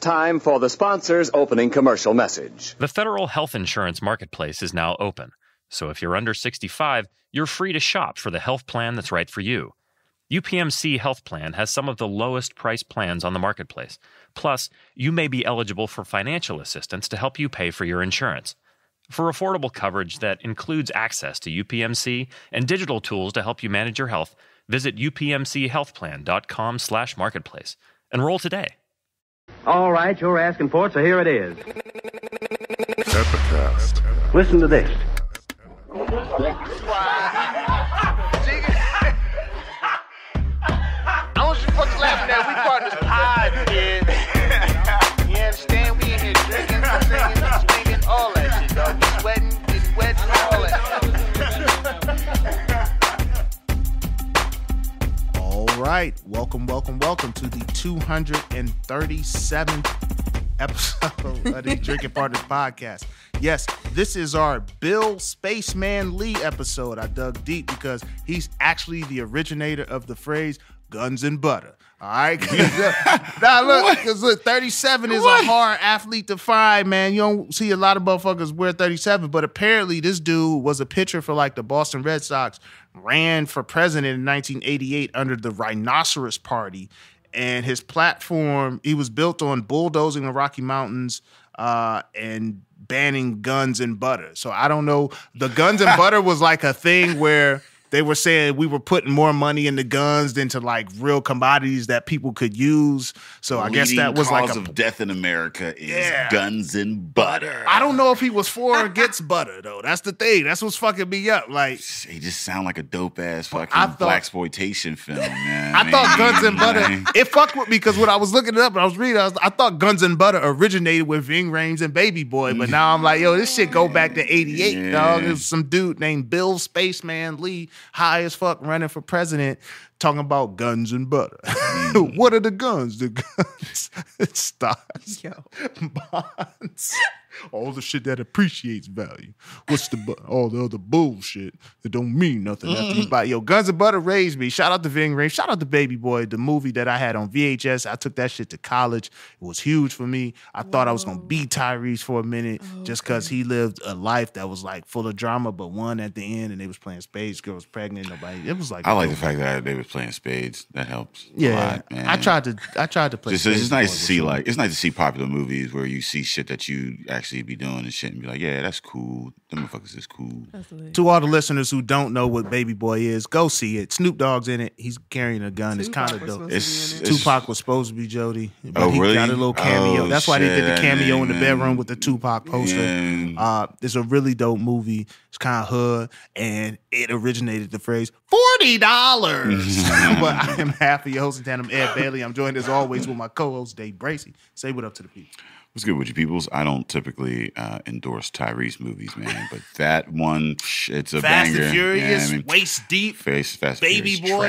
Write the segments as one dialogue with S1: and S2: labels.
S1: Time for the sponsor's opening commercial message.
S2: The federal health insurance marketplace is now open, so if you're under 65, you're free to shop for the health plan that's right for you. UPMC Health Plan has some of the lowest price plans on the marketplace. Plus, you may be eligible for financial assistance to help you pay for your insurance. For affordable coverage that includes access to UPMC and digital tools to help you manage your health, visit upmchealthplan.com/marketplace. Enroll today.
S3: All right, you're asking for it, so here it is.
S4: Epicast.
S3: Listen to this.
S5: I want you fucking laughing at. We partners
S6: right. Welcome, welcome, welcome to the 237th episode of the Drinking Partners podcast. Yes, this is our Bill Spaceman Lee episode. I dug deep because he's actually the originator of the phrase guns and butter. All right. Uh, now look, because look, 37 is a hard athlete to find, man. You don't see a lot of motherfuckers wear 37, but apparently this dude was a pitcher for like the Boston Red Sox, ran for president in 1988 under the Rhinoceros Party. And his platform, he was built on bulldozing the Rocky Mountains uh, and banning guns and butter. So I don't know. The guns and butter was like a thing where they were saying we were putting more money into guns than to like real commodities that people could use. So I guess that was like
S7: cause
S6: a
S7: of death in America is
S6: Yeah.
S7: guns and butter.
S6: I don't know if he was for or against butter though. That's the thing. That's what's fucking me up. Like
S7: He just sound like a dope ass fucking black exploitation film, man.
S6: I thought Guns and Butter. It fucked with me because when I was looking it up and I was reading, I, was, I thought Guns and Butter originated with Ving Rhames and Baby Boy, but now I'm like, yo, this shit go back to '88,
S7: Yeah.
S6: dog. There's some dude named Bill Spaceman Lee, high as fuck, running for president, talking about guns and butter. Mm-hmm. what are the guns? The guns, stocks, bonds. All the shit that appreciates value. What's the bu- all the other bullshit that don't mean nothing after you buy? Yo, Guns and Butter raised me. Shout out to Ving Rhames. Shout out to Baby Boy, the movie that I had on VHS. I took that shit to college. It was huge for me. I thought I was gonna be Tyrese for a minute just because he lived a life that was like full of drama, but one at the end and they was playing spades. Girl was pregnant. Nobody. It was like
S7: I like the fact that they was playing spades. That helps. a
S6: Yeah,
S7: lot, man.
S6: I tried to. I tried to play.
S7: It's just nice to see like it's nice to see popular movies where you see shit that you actually be doing and shit and be like, yeah, that's cool. Them motherfuckers is cool.
S6: To all the listeners who don't know what Baby Boy is, go see it. Snoop Dogg's in it. He's carrying a gun. it's kind of dope.
S7: It's, it's
S6: Tupac was supposed to be Jody, but
S7: Oh,
S6: he
S7: really?
S6: got a little cameo.
S7: Oh,
S6: That's why they did the
S7: shit,
S6: cameo in the
S7: man.
S6: bedroom with the Tupac poster.
S7: Yeah.
S6: Uh, it's a really dope movie. It's kind of hood, and it originated the phrase forty dollars. but I am half of your host and tandem Ed Bailey. I'm joined as always with my co-host Dave Bracy. Say what up to the people.
S7: What's good with you peoples? I don't typically uh, endorse Tyrese movies, man, but that one, it's a
S6: Fast
S7: banger.
S6: and Furious,
S7: Yeah, I mean,
S6: waist deep.
S7: Face, Fast
S6: Baby
S7: Furious,
S6: Boy,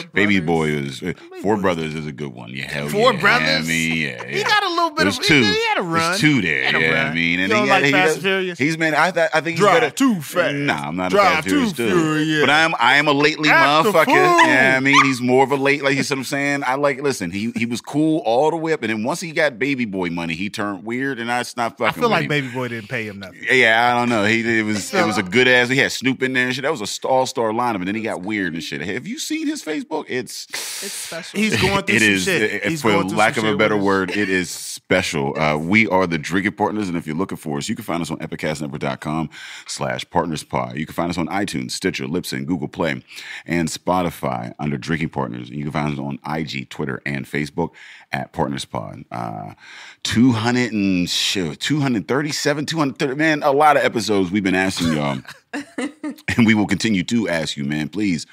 S7: trash. Baby Boy is uh, Four Brothers is a good one. Yeah, hell
S6: Four
S7: yeah.
S6: Brothers?
S7: I mean, yeah,
S6: He got a little bit
S7: There's
S6: of
S7: two.
S6: He had a run.
S7: There's two there.
S6: He
S7: yeah,
S6: run.
S7: I mean, and
S6: you
S7: he,
S6: like
S7: he
S6: Fast and Furious?
S7: He's man. I, th- I think he's
S6: Drive
S7: better.
S6: too fast.
S7: Nah, I'm not
S6: Drive
S7: a Fast Furious
S6: too
S7: dude.
S6: furious.
S7: But I am. I am a lately
S6: Act
S7: motherfucker. Yeah, I mean, he's more of a late. Like you see what I'm saying. I like. Listen, he he was cool all the way up, and then once he got Baby Boy money, he turned weird, and I not fucking.
S6: I feel
S7: with
S6: like
S7: him.
S6: Baby Boy didn't pay him nothing.
S7: Yeah, I don't know. He it was it was a good ass. He had Snoop in there and shit. That was a all star lineup, and then he got weird and shit. Have you seen his Facebook? It's
S8: It's special.
S6: He's going through
S7: it
S6: some
S7: is
S6: shit.
S7: uh,
S6: He's
S7: for
S6: going through
S7: lack
S6: some
S7: of a better word, it is special. Uh, we are the Drinking Partners, and if you're looking for us, you can find us on epicastnetwork.com slash partnerspod. You can find us on iTunes, Stitcher, Libsyn, Google Play, and Spotify under Drinking Partners. And you can find us on IG, Twitter, and Facebook at Partnerspod. Uh, 200 and shit, 237, 230, man, a lot of episodes we've been asking y'all. and we will continue to ask you, man, please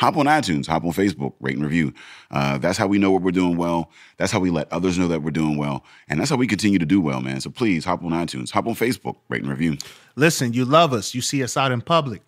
S7: hop on iTunes, hop on Facebook, rate and review. Uh, that's how we know what we're doing well. That's how we let others know that we're doing well. And that's how we continue to do well, man. So please hop on iTunes, hop on Facebook, rate and review.
S6: Listen, you love us. You see us out in public.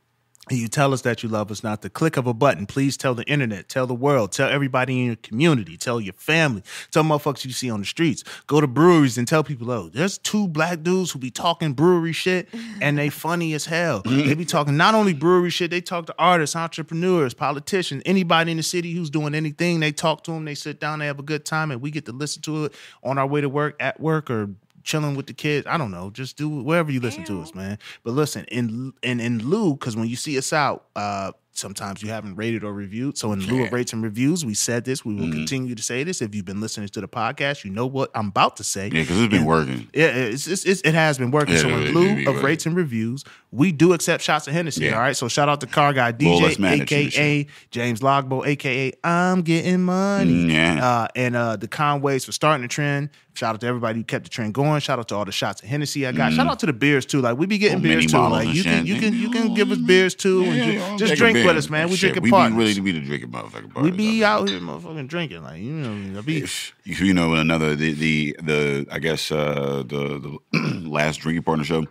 S6: And you tell us that you love us, not the click of a button. Please tell the internet, tell the world, tell everybody in your community, tell your family, tell motherfuckers you see on the streets. Go to breweries and tell people, oh, there's two black dudes who be talking brewery shit and they funny as hell. They be talking not only brewery shit, they talk to artists, entrepreneurs, politicians, anybody in the city who's doing anything. They talk to them, they sit down, they have a good time, and we get to listen to it on our way to work, at work, or chilling with the kids. I don't know. Just do wherever you listen to us, man. But listen, in and in lieu, because when you see us out, uh, sometimes you haven't rated or reviewed. So in lieu of rates and reviews, we said this. We will
S7: Mm-hmm.
S6: continue to say this. If you've been listening to the podcast, you know what I'm about to say.
S7: Yeah, because it's been working.
S6: Yeah, it's, it's, it's, it has been working.
S7: Yeah,
S6: so in lieu of rates and reviews, we do accept shots of Hennessy.
S7: Yeah.
S6: All right. So shout out to car guy DJ,
S7: you,
S6: aka James Logbo, aka I'm getting money.
S7: Mm, yeah.
S6: Uh, and uh, the Conways for starting the trend. Shout out to everybody who kept the trend going. Shout out to all the shots of Hennessy I got. Shout out to the beers too. Like we be getting
S7: Oh,
S6: beers too. Like
S7: and
S6: you can you can you can give us beers too. and ju- just drink
S7: beer.
S6: with us, man. We
S7: Shit,
S6: drinking
S7: we
S6: partners.
S7: Be really to be the drinking motherfucker.
S6: we
S7: partners
S6: be
S7: out
S6: here motherfucking drinking. Like you know, I be
S7: You you know another the the the I guess uh the the last drinking partner show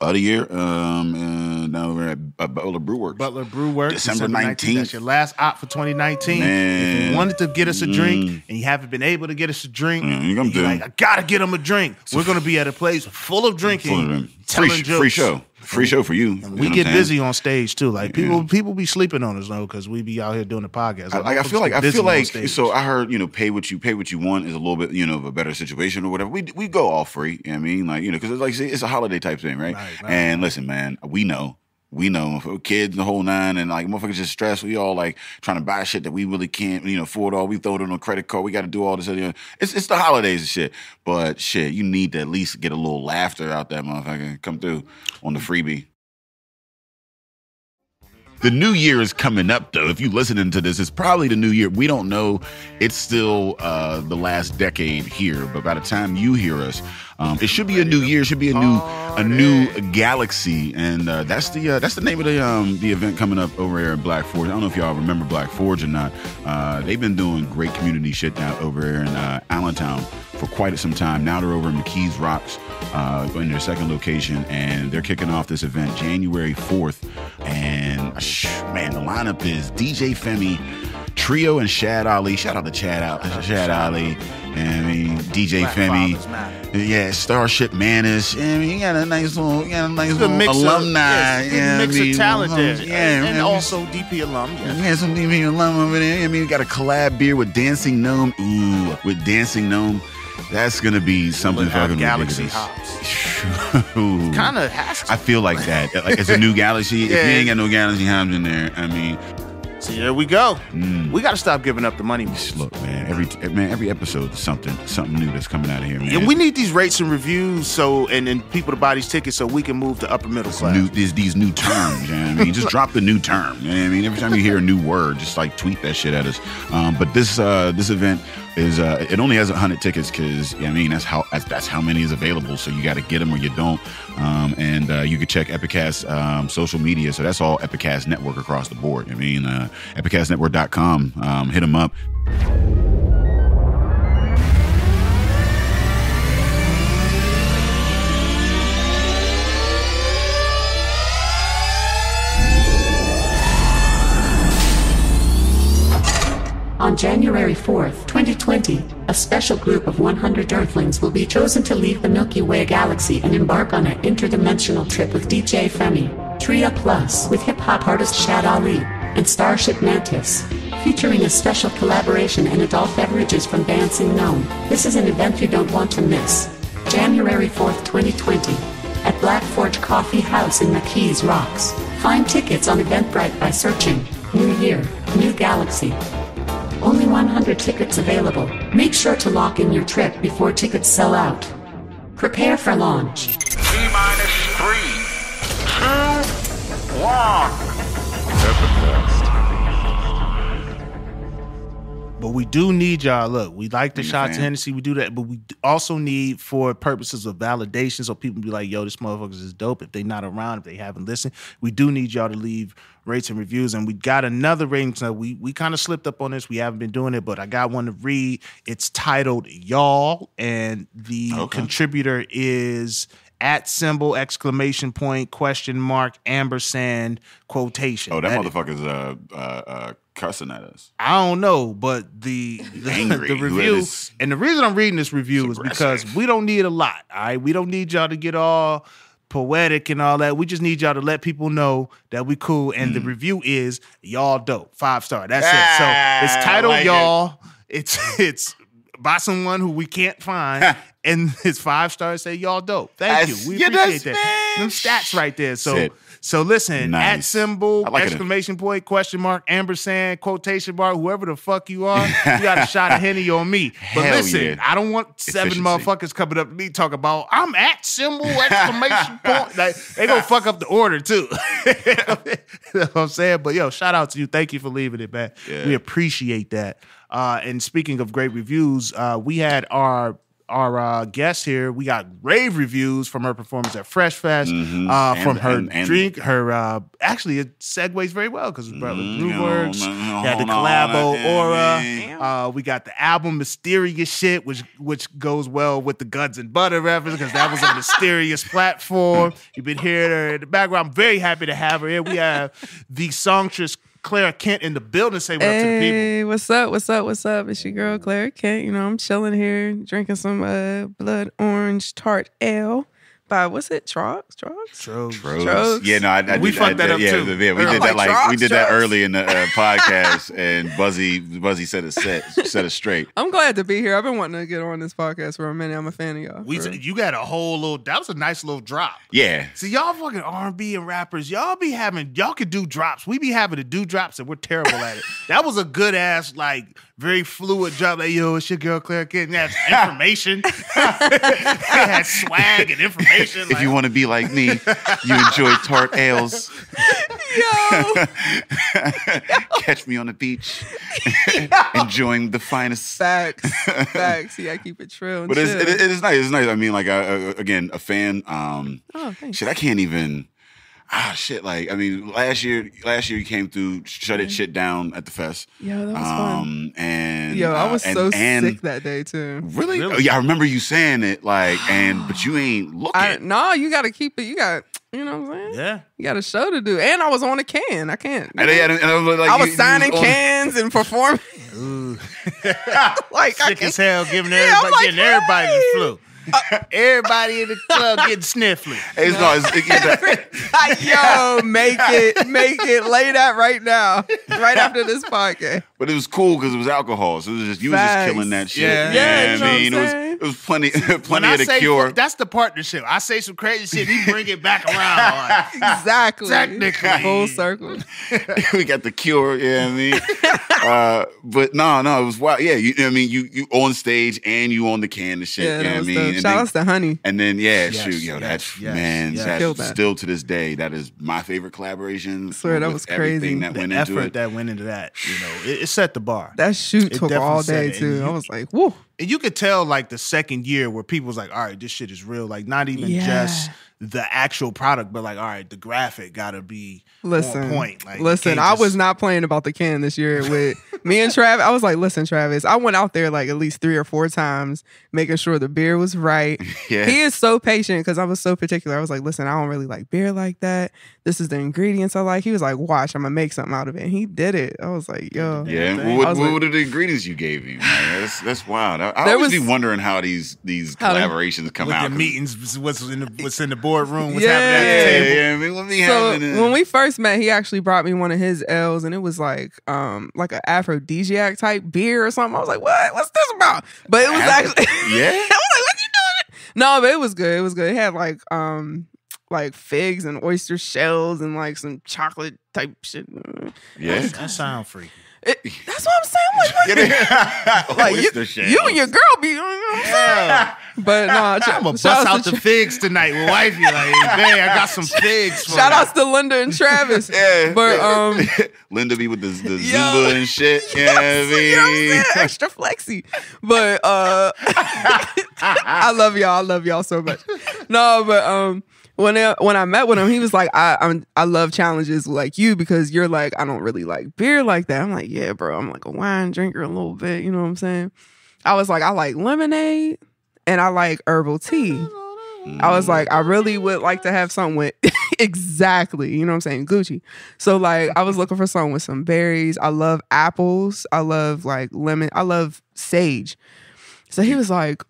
S7: of the year. Um and now we're at uh, Butler Brew Works.
S6: Butler Brew Works,
S7: December
S6: 19th.
S7: 19th.
S6: That's your last op for 2019. If you wanted to get us a drink and you haven't been able to get us a drink,
S7: Mm, you come
S6: and you're like, I gotta get them a drink. We're gonna be at a place full of drinking,
S7: Full of
S6: telling
S7: free, free show. Free show for you.
S6: We get busy on stage too. Like people, people be sleeping on us though because we be out here doing the podcast.
S7: I, like, I
S6: motherfuckers
S7: feel like I feel like so I heard you know pay what you pay what you want is a little bit you know of a better situation or whatever. We we go all free. You know what I mean like you know because it's like it's a holiday type thing, right?
S6: Right, right.
S7: And listen, man, we know. We know for kids the whole nine and like motherfuckers just stressed. We all like trying to buy shit that we really can't, you know, afford all. We throw it on a credit card. We got to do all this. Other. It's it's the holidays and shit. But shit, you need to at least get a little laughter out that motherfucker. Come through on the freebie. The new year is coming up, though. If you're listening to this, it's probably the new year. We don't know. It's still uh, the last decade here, but by the time you hear us, um, it should be a new year. It should be a new a new galaxy, and uh, that's the uh, that's the name of the um, the event coming up over here in Black Forge. I don't know if y'all remember Black Forge or not. Uh, they've been doing great community shit down over here in uh, Allentown for quite some time. Now they're over in McKees Rocks uh, in their second location, and they're kicking off this event January 4th. And sh- man, the lineup is DJ Femi, Trio, and Shad Ali. Shout out to Chad out, Shad Ali. And I mean, DJ
S6: Black
S7: Femi. Yeah, Starship Mantis. I mean, you got a nice little, you got a nice little
S6: mix
S7: alumni.
S6: of, yes,
S7: yeah, I
S6: mix
S7: mean,
S6: of talent there, uh-huh.
S7: Yeah,
S6: and, also DP alum. Yes.
S7: yeah, some DB alum over there. I mean, we got a collab beer with Dancing Gnome. Ooh, with Dancing Gnome. That's gonna be something fucking
S6: Galaxy.
S7: Ooh.
S6: Kind of has to.
S7: I feel like that. Like it's a new galaxy. If you ain't got no galaxy hops in there, I mean,
S6: See, there we go.
S7: Mm.
S6: We got to stop giving up the money.
S7: look, man. Every man, every episode is something, something new that's coming out of here, man.
S6: And we need these rates and reviews so and then people to buy these tickets so we can move to upper middle class.
S7: new these these new terms. You know what I mean, just drop the new term. You know what I mean, every time you hear a new word, just like tweet that shit at us. Um, but this uh, this event is uh, it only has hundred tickets because I mean that's how that's, that's how many is available. So you got to get them or you don't. Um, and uh, you can check Epicast um, social media. So that's all Epicast Network across the board. I mean, uh, epicastnetwork.com. Um, hit them up.
S4: On January 4th, 2020, a special group of 100 Earthlings will be chosen to leave the Milky Way galaxy and embark on an interdimensional trip with DJ Femi, Tria Plus with hip hop artist Shad Ali, and Starship Mantis, featuring a special collaboration and adult beverages from Dancing Gnome. This is an event you don't want to miss. January 4th, 2020, at Black Forge Coffee House in McKees Rocks. Find tickets on Eventbrite by searching New Year, New Galaxy. Only 100 tickets available. Make sure to lock in your trip before tickets sell out. Prepare for launch.
S5: T minus three, two, one.
S6: But we do need y'all. Look, we like the
S7: Big
S6: shots of. Hennessy. We do that, but we also need for purposes of validation, so people be like, "Yo, this motherfuckers is dope." If they not around, if they haven't listened, we do need y'all to leave rates and reviews. And we got another rating. So we we kind of slipped up on this. We haven't been doing it, but I got one to read. It's titled "Y'all," and the
S7: Okay.
S6: contributor is at symbol exclamation point question mark ampersand quotation.
S7: Oh, that,
S6: That-
S7: motherfucker's uh, uh, uh, cussing at us.
S6: I don't know, but the the, the review
S7: Whoever's-
S6: and the reason I'm reading this review is because we don't need a lot. All right, we don't need y'all to get all poetic and all that. We just need y'all to let people know that we cool. And
S7: Mm.
S6: the review is y'all dope, five star. That's it.
S7: Ah,
S6: So it's titled
S7: like
S6: y'all. It's it's by someone who we can't find, and it's five stars. Say y'all dope. Thank
S7: That's-
S6: you. We appreciate that. Them stats right there. So.
S7: Sit.
S6: So listen, at symbol,
S7: like it.
S6: exclamation point, question mark, ampersand, quotation mark, whoever the fuck you are, you got a shot of Henny on me. But
S7: Hell
S6: listen,
S7: yeah.
S6: I don't want seven
S7: Efficiency.
S6: motherfuckers coming up to me talking about I'm at symbol, exclamation point. Like, they gonna fuck up the order too. you know what I'm saying? But yo, shout out to you. Thank you for leaving it, man.
S7: Yeah.
S6: We appreciate that. Uh, and speaking of great reviews, uh, we had our our uh, guest here. We got rave reviews from her performance at Fresh Fest,
S7: Mhm.
S6: uh,
S7: And-
S6: from her
S7: and- and-
S6: drink, her uh, actually it segues very well because it's brought with
S7: Mm,
S6: Brewworks.
S7: no, no,
S6: had the
S7: hold on,
S6: collabo aura. Uh, we got the album Mysterious Shit, which which goes well with the Guns and Butter reference because that was a mysterious platform. You've been hearing her in the background. I'm very happy to have her here. We have the songstress Clara Kent in the building. Say what up to the people.
S8: Hey, what's up? What's up? What's up? It's your girl Clara Kent. You know, I'm chilling here, drinking some uh, blood orange tart ale by what's it? Trogs? Trogs?
S6: True.
S7: Trogs.
S8: Trogs.
S7: Yeah, no, I, I
S6: We
S7: did,
S6: fucked
S7: I,
S6: that up
S7: yeah,
S6: too.
S7: Yeah, we
S6: I'm
S7: did
S8: like,
S7: that like we did that
S8: Trogs.
S7: early in the uh, podcast, and Buzzy Buzzy said it set set it straight.
S8: I'm glad to be here. I've been wanting to get on this podcast for a minute. I'm a fan of y'all.
S6: We,
S8: for
S6: you got a whole little. That was a nice little drop.
S7: Yeah,
S6: See, y'all fucking R and B and rappers, y'all be having, y'all could do drops. We be having to do drops, and we're terrible at it. That was a good ass, like very fluid drop. Like, yo, it's your girl Clara Kent. That's information. it had swag and information.
S7: if you want to be like me, you enjoy tart ales.
S8: Yo,
S7: Catch me on the beach, enjoying the finest.
S8: facts, facts. Yeah, I keep it trill. And
S7: But it's, it, it is nice. It's nice. I mean, like, I, uh, again, a fan. Um,
S8: oh, thanks.
S7: shit, I can't even. Ah, shit. Like, I mean, last year, last year you came through, shut it shit down at the fest.
S8: Yo, that was fun.
S7: Um, and
S8: Yo, I
S7: uh,
S8: was
S7: and-
S8: so
S7: and-
S8: sick that day too.
S7: Really?
S6: Really?
S7: Oh, yeah, I remember you saying it. Like, and but you ain't looking.
S8: I, no, you got to keep it. You got, you know what I'm saying?
S6: yeah.
S8: You got a show to do. And I was on a can. I can't.
S7: And, they had- and I was like,
S8: I
S7: you-
S8: was
S7: you
S8: signing
S7: on-
S8: cans and performing.
S6: Ooh.
S8: like I
S6: Sick as hell, giving
S8: Yeah, I'm
S6: everybody,
S8: like,
S6: getting everybody the flu. everybody in the club getting sniffly.
S7: It's not. It's, it, that-
S8: Yo, make it, make it. Lay that right now, right after this podcast.
S7: but it was cool because it was alcohol, so it was just you was just killing that shit.
S6: Yeah.
S7: you
S8: Yeah, you know
S7: I mean,
S8: what
S7: it
S8: I'm
S7: was it was plenty
S6: When
S7: plenty
S6: I
S7: of the
S6: say
S7: cure.
S6: that's the partnership. I say some crazy shit, he bring it back around. Like,
S8: Exactly.
S6: Technically.
S8: full circle.
S7: we got the cure. Yeah, I mean, uh, but no, no, it was wild. Yeah, you, know I mean, you you on stage and you on the can and shit.
S8: Yeah,
S7: you know what I mean,
S8: dope.
S7: And
S8: Shout
S7: then,
S8: outs to Honey.
S7: and then yeah,
S6: Yes,
S7: shoot, yo,
S6: yes,
S7: that's
S6: yes,
S7: man,
S6: yes.
S7: that's
S8: that.
S7: still to this day, that is my favorite collaboration.
S8: Swear, that was crazy.
S7: That
S6: the
S7: went into it.
S6: that went into that, you know, it, it set the bar.
S8: That shoot
S6: It
S8: took all day too.
S6: And
S8: I was like, whoa.
S6: And you could tell like the second year where people was like, all right, this shit is real. Like not even
S8: Yeah.
S6: just the actual product, but like, all right, the graphic gotta be
S8: Listen,
S6: on point. Like,
S8: listen,
S6: can't
S8: I
S6: just-
S8: was not playing about the can this year with me and Travis. I was like, listen, Travis, I went out there like at least three or four times, making sure the beer was right.
S7: Yeah.
S8: He is so patient because I was so particular. I was like, listen, I don't really like beer like that. This is the ingredients I like. He was like, watch, I'm gonna make something out of it. And he did it. I was like, yo.
S7: Yeah,
S6: thing.
S7: what,
S8: I
S7: what
S8: like-
S7: were the ingredients you gave him? Like, that's that's wild. I, I always
S8: was-
S7: be wondering how these these
S8: How
S7: collaborations come
S6: with
S7: out.
S6: the
S7: 'cause-
S6: meetings, what's in the what's in the boardroom, what's
S8: Yeah.
S6: happening at the table.
S7: yeah. I mean, what be
S8: So
S7: happening?
S8: when we first met, he actually brought me one of his L's, and it was like um like an aphrodisiac type beer or something. I was like, what? What's this about? But it was
S7: Aphro-
S8: actually
S7: Yeah?
S8: I was like, what you doing? No, but it was good. It was good. It had like um like figs and oyster shells and like some chocolate type shit.
S7: yeah.
S6: That sound freaky.
S8: It- that's what I'm saying. I'm like, what?
S7: Yeah.
S8: Like you, you and your girl be, you know what I'm saying? But no,
S6: I'm gonna bust out the
S8: to,
S6: figs tonight with wifey. Like, hey, I got some figs. For
S8: shout outs to Linda and Travis.
S7: Yeah.
S8: But um,
S7: Linda be with the, the
S8: Yo.
S7: Zumba and shit. You know what
S8: you know what I'm saying? Extra flexy. But uh I love y'all. I love y'all so much. No, but um when I, when I met with him, he was like, I I'm, I love challenges like you because you're like I don't really like beer like that. I'm like, yeah, bro. I'm like a wine drinker a little bit. You know what I'm saying? I was like, I like lemonade and I like herbal tea. I was like, I really would like to have something with exactly, you know what I'm saying, Gucci. So like, I was looking for something with some berries. I love apples. I love like lemon. I love sage. So he was like,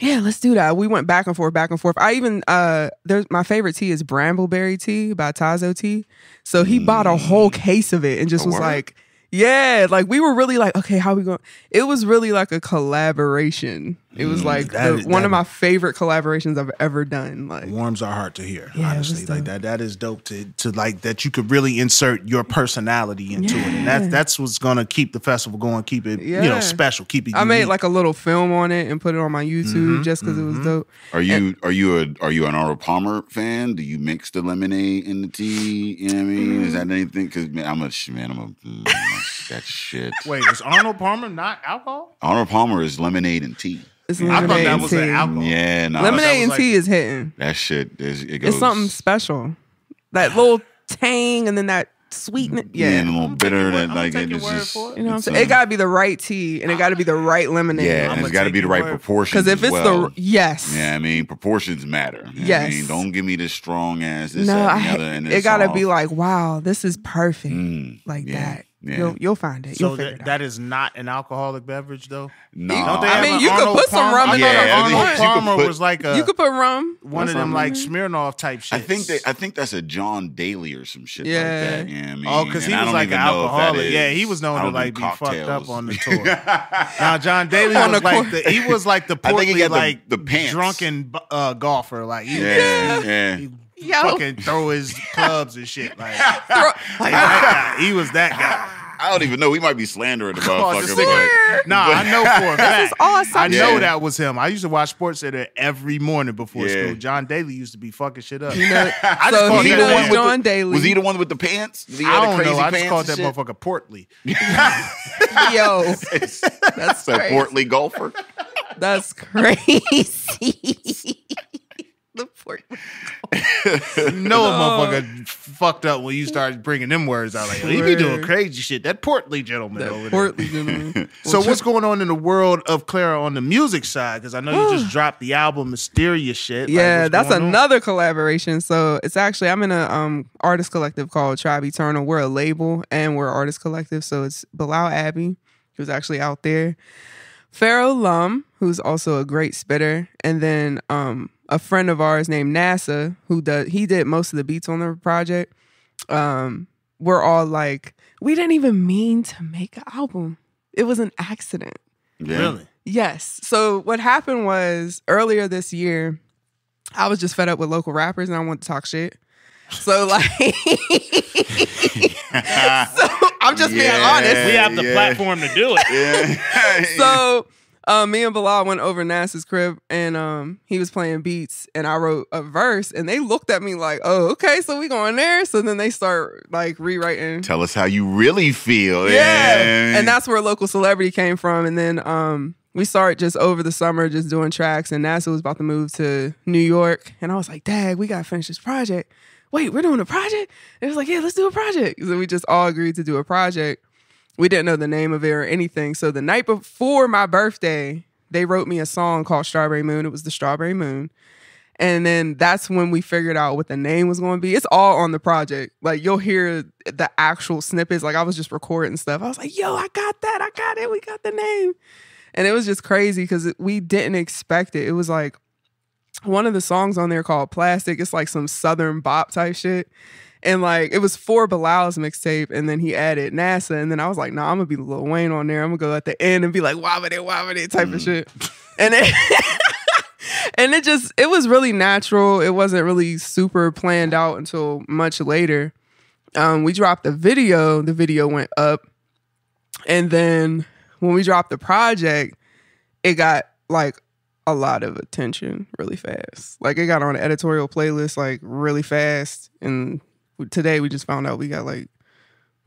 S8: yeah, let's do that. We went back and forth, back and forth. I even uh there's my favorite tea is brambleberry tea by Tazo Tea. So he bought a whole case of it and just was like, yeah, like we were really like, okay, how we going? It was really like a collaboration. It was mm, like
S6: that
S8: the-
S6: is-
S8: one
S6: that-
S8: of my favorite collaborations I've ever done. Like,
S6: warms our heart to hear.
S8: Yeah,
S6: honestly, like that. That is dope to to like that. You could really insert your personality into it, and that's that's what's gonna keep the festival going. Keep it, you know, special. Keep it.
S8: I made like a little film on it and put it on my YouTube mm-hmm, just because it was mm-hmm. dope.
S7: Are you are you a are you an Arnold Palmer fan? Do you mix the lemonade in the tea? You know what I mean? Is that mm. anything? Because man, I'm a sh- man. I'm a mm, that shit.
S6: Wait, is Arnold Palmer not alcohol?
S7: Arnold Palmer is lemonade and tea.
S8: It's
S6: I thought that
S8: and
S6: was
S8: tea.
S6: an alcohol.
S7: Yeah, no,
S8: Lemonade and
S6: was
S8: tea is hitting.
S7: That shit is it goes.
S8: It's something special. That little tang and then that sweetness.
S7: Yeah,
S8: Yeah.
S7: and a little bitter that
S6: I'ma
S7: like
S6: take
S7: it
S6: your
S7: is
S6: word
S7: just.
S6: it.
S8: You know what I'm saying? It got to be the right tea and it got to be the right lemonade.
S7: Yeah, and it's got to be the right
S6: word
S7: proportions.
S8: Because if it's
S7: well.
S8: the yes,
S7: Yeah, I mean proportions matter. You know I
S8: Yes.
S7: mean, don't give me this strong ass. This,
S8: no,
S7: that,
S8: I,
S7: and the
S8: ha-
S7: other, and
S8: it
S7: it's
S8: got to
S7: off.
S8: be like, wow, this is perfect,
S7: Mm,
S8: like
S7: yeah,
S8: that.
S7: Yeah.
S8: You'll you'll find it.
S6: So
S8: You'll figure
S6: that,
S8: it
S6: that is not an alcoholic beverage, though.
S7: no.
S6: Don't they
S8: I
S6: have
S8: mean, you could put some rum in
S7: there
S6: thought
S7: if you
S6: Arnold
S7: want. You could
S6: Palmer
S7: put-
S6: was like a
S8: you could put rum. or
S6: one of them
S8: something
S6: like. Smirnoff type shit.
S7: I think they, I think that's a John Daly or some shit
S8: Yeah.
S7: like that. Yeah, I mean,
S6: Oh, because he was like an
S7: even know if that
S6: alcoholic.
S7: is-
S6: Yeah, he was known to like be fucked up on the tour. now John Daly
S8: On
S6: was
S8: the
S6: like
S8: court.
S6: the, he was like the
S7: I think he
S6: portly
S7: got the-
S6: like
S7: the pants.
S6: drunken uh, golfer. Like he,
S7: Yeah, yeah.
S6: He
S8: Yo.
S6: fucking throw his clubs and shit. Like, like that guy. He was that guy.
S7: I don't even know. We might be slandering the
S6: this
S7: motherfucker.
S6: nigga-
S7: but-
S6: Nah, I know for a fact.
S8: This awesome
S6: I know
S7: shit.
S6: that was him. I used to watch Sports Center every morning before
S7: Yeah.
S6: school. John Daly used to be fucking shit up.
S8: You know,
S6: I just
S8: so
S6: called
S8: he
S6: that
S8: knows
S6: man-
S7: with
S8: John
S7: the-
S8: Daly.
S7: Was he the one with the pants? Did he
S6: I don't
S7: crazy
S6: know. I just called that
S7: shit?
S6: motherfucker Portly.
S8: Yo, that's
S7: So
S8: crazy.
S7: portly golfer.
S8: That's crazy. The port.
S6: No, motherfucker fucked up when you started bringing them words out. Like, he be doing crazy shit. That portly gentleman over
S8: That
S6: there.
S8: portly gentleman.
S6: So what's going on in the world of Clara on the music side? Because I know you just dropped the album Mysterious Shit.
S8: Yeah,
S6: what's
S8: that's
S6: going on?
S8: another collaboration. So it's actually I'm in a um artist collective called Tribe Eternal. We're a label and we're artist collective. So it's Bilal Abbey, who's actually out there. Pharaoh Lum, who's also a great spitter, and then um a friend of ours named NASA, who does he did most of the beats on the project. Um, we're all like, we didn't even mean to make an album. It was an accident.
S7: Yeah.
S6: Really?
S8: Yes. So what happened was earlier this year, I was just fed up with local rappers and I wanted to talk shit. So like, so I'm just being honest.
S6: We have the
S7: Yeah.
S6: platform to do it.
S7: Yeah.
S8: So um, me and Bilal went over Nas's crib and um, he was playing beats and I wrote a verse and they looked at me like, oh, okay, so we going there. So then they start like rewriting
S7: Tell us how you really feel.
S8: yeah. And that's where local celebrity came from. And then um we started just over the summer just doing tracks and NASA was about to move to New York. And I was like, Dad, we gotta finish this project. Wait, we're doing a project? And it was like, yeah, let's do a project. So we just all agreed to do a project. We didn't know the name of it or anything. So the night before my birthday, they wrote me a song called Strawberry Moon. It was the Strawberry Moon. And then that's when we figured out what the name was going to be. It's all on the project. Like you'll hear the actual snippets. Like I was just recording stuff. I was like, yo, I got that. I got it. We got the name. And it was just crazy because we didn't expect it. It was like one of the songs on there called Plastic. It's like some Southern bop type shit. And like it was for Bilal's mixtape, and then he added NASA, and then I was like, "Nah, I'm gonna be Lil Wayne on there. I'm gonna go at the end and be like, wobbity, wobbity type of shit." And it, and it just it was really natural. It wasn't really super planned out until much later. Um, we dropped the video. The video went up, and then when we dropped the project, it got like a lot of attention really fast. Like it got on an editorial playlist like really fast. And today we just found out we got like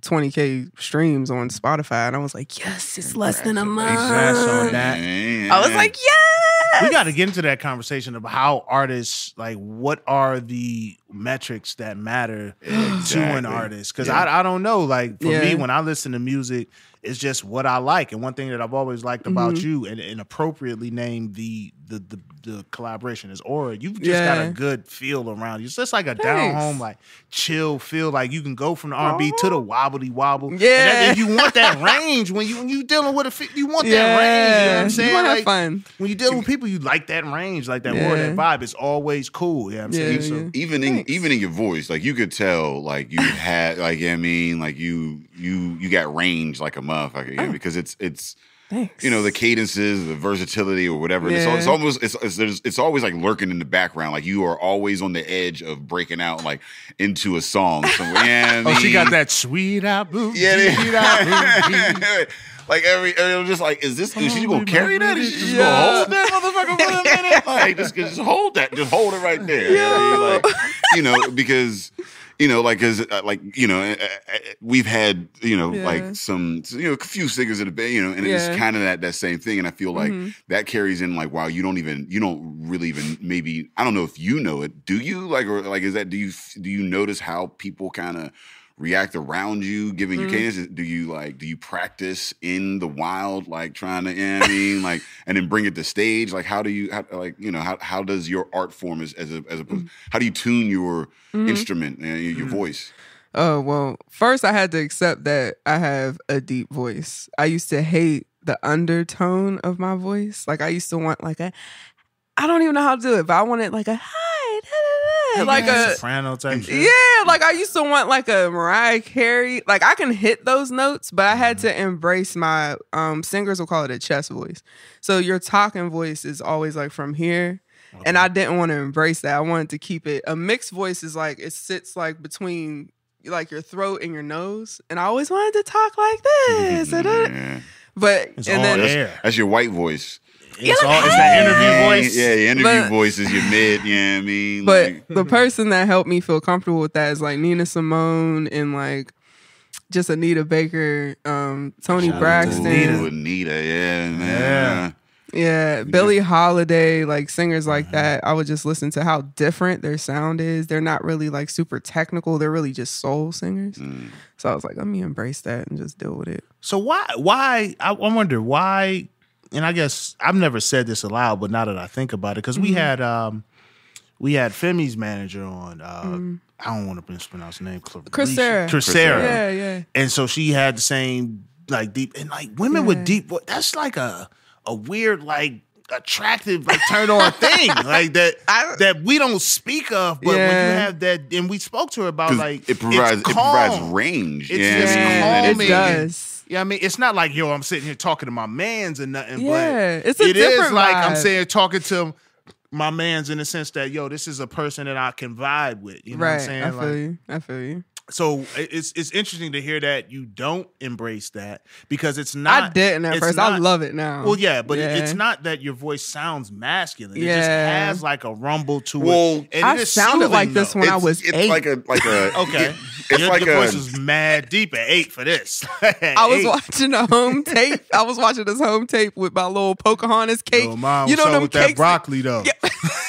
S8: 20k streams on Spotify, and I was like, yes, it's less than a month.
S6: On that.
S8: I was like, yes.
S6: We got to get into that conversation of how artists like what are the metrics that matter to an artist because
S7: Yeah.
S6: I, I don't know like for
S8: Yeah.
S6: me when I listen to music it's just what I like. And one thing that I've always liked about
S8: Mm-hmm.
S6: you and, and appropriately named the, the the the collaboration is Aura. You've just got a good feel around you. It's just like a down home, like chill feel. Like you can go from the R and B to the wobbly wobble. And.
S8: Yeah.
S6: that- and you want that range when you when you dealing with a fi- you want that range. You know what I'm saying?
S8: You wanna have
S6: like,
S8: fun.
S6: When you deal with people, you like that range, like that
S8: Yeah.
S6: more that vibe. It's always cool. You know what I'm saying?
S8: Yeah,
S6: So
S7: even in
S8: Thanks.
S7: Even in your voice, like you could tell, like you had, like I mean, like you you you got range like a motherfucker, you know, because oh. it's it's
S8: Thanks.
S7: you know the cadences, the versatility, or whatever. It's, it's almost it's it's, there's, it's always like lurking in the background, like you are always on the edge of breaking out like into a song somewhere. Yeah,
S6: Oh, she got that sweet out boo.
S7: Yeah, they-
S6: sweet out boo.
S7: like every, every just like, is this is she gonna carry that? Is she just gonna hold that motherfucker for a minute? Like, just, just hold that, just hold it right there. You know what I mean? Like, you know, because you know, like, cause uh, like you know, uh, uh, we've had you know,
S8: Yeah.
S7: like some you know, a few singers in the band, you know, and
S8: Yeah.
S7: it's kind of that that same thing. And I feel like
S8: Mhm.
S7: that carries in like, wow, you don't even, you don't really even maybe I don't know if you know it. Do you like or like is that do you do you notice how people kind of react around you giving you
S8: Mhm.
S7: cadence? Do you like do you practice in the wild, like trying to, you know what I mean, like and then bring it to stage? Like how do you how, like you know how how does your art form as as a as a how do you tune your
S8: Mhm.
S7: instrument and your, your voice?
S8: Oh, well, first I had to accept that I have a deep voice. I used to hate the undertone of my voice. Like I used to want like a I don't even know how to do it, but I wanted like a like a
S6: soprano type shit.
S8: yeah, like I used to want like a Mariah Carey. Like I can hit those notes, but I had to embrace my um singers will call it a chest voice. So your talking voice is always like from here. And I didn't want to embrace that. I wanted to keep it. A mixed voice is like it sits like between like your throat and your nose. And I always wanted to talk like this.
S7: Yeah.
S8: But
S6: It's
S8: and
S6: all
S8: then
S6: there.
S7: That's your white voice.
S6: It's all it's that interview voice.
S7: Yeah, your interview
S8: But-
S7: voice is your mid, you know what I mean?
S8: But
S7: Like,
S8: the person that helped me feel comfortable with that is like Nina Simone and like just Anita Baker, um, Toni Braxton.
S7: Ooh, Anita, yeah, man.
S8: Yeah, Billie Holiday, like singers like that. I would just listen to how different their sound is. They're not really like super technical. They're really just soul singers.
S7: Mm.
S8: So I was like, let me embrace that and just deal with it.
S6: So why why I, I wonder why and I guess I've never said this aloud, but now that I think about it, because we
S8: Mhm.
S6: had um we had Femi's manager on uh I don't want to mispronounce the name
S8: Mm-hmm. Chris Sarah.
S6: Chris Sarah.
S8: Yeah, yeah.
S6: And so she had the same like deep and like women with deep that's like a a weird like attractive like turn on thing like that that we don't speak of but when you have that and we spoke to her about like
S7: it provides
S6: it's
S7: it provides range.
S6: It's
S7: yeah,
S6: just
S7: I mean,
S8: Yeah, it does.
S6: Yeah, I mean, it's not like yo, I'm sitting here talking to my man's and nothing.
S8: Yeah,
S6: but
S8: it's a
S6: it is
S8: different
S6: like I'm saying talking to my man's in the sense that yo, this is a person that I can vibe with. You know
S8: right.
S6: what I'm saying?
S8: I feel
S6: Like,
S8: you. I feel you.
S6: So it's it's interesting to hear that you don't embrace that because it's not.
S8: I didn't at
S6: it's
S8: first. I love it now.
S6: Well, yeah, but it- it's not that your voice sounds masculine. It just has like a rumble to
S7: Well,
S6: it. And
S8: I
S6: it is
S8: sounded like
S6: soothing,
S8: this
S6: though.
S8: when I
S7: it's,
S8: was
S7: it's
S8: eight.
S7: like a like a
S6: Okay.
S7: it- it's
S6: your,
S7: like
S6: your
S7: a
S6: voice was mad deep at eight for this.
S8: I was watching a home tape. I was watching this home tape with my little Pocahontas cake.
S6: Yo, mom,
S8: you know
S6: what's up
S8: them
S6: with that broccoli though.
S8: you know, ex-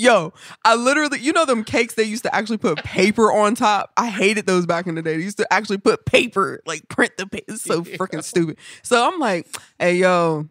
S8: yo, I literally, you know, them cakes they used to actually put paper on top. I hated those back in the day. They used to actually put paper, like print the paper. It's so freaking stupid. So I'm like, hey, yo.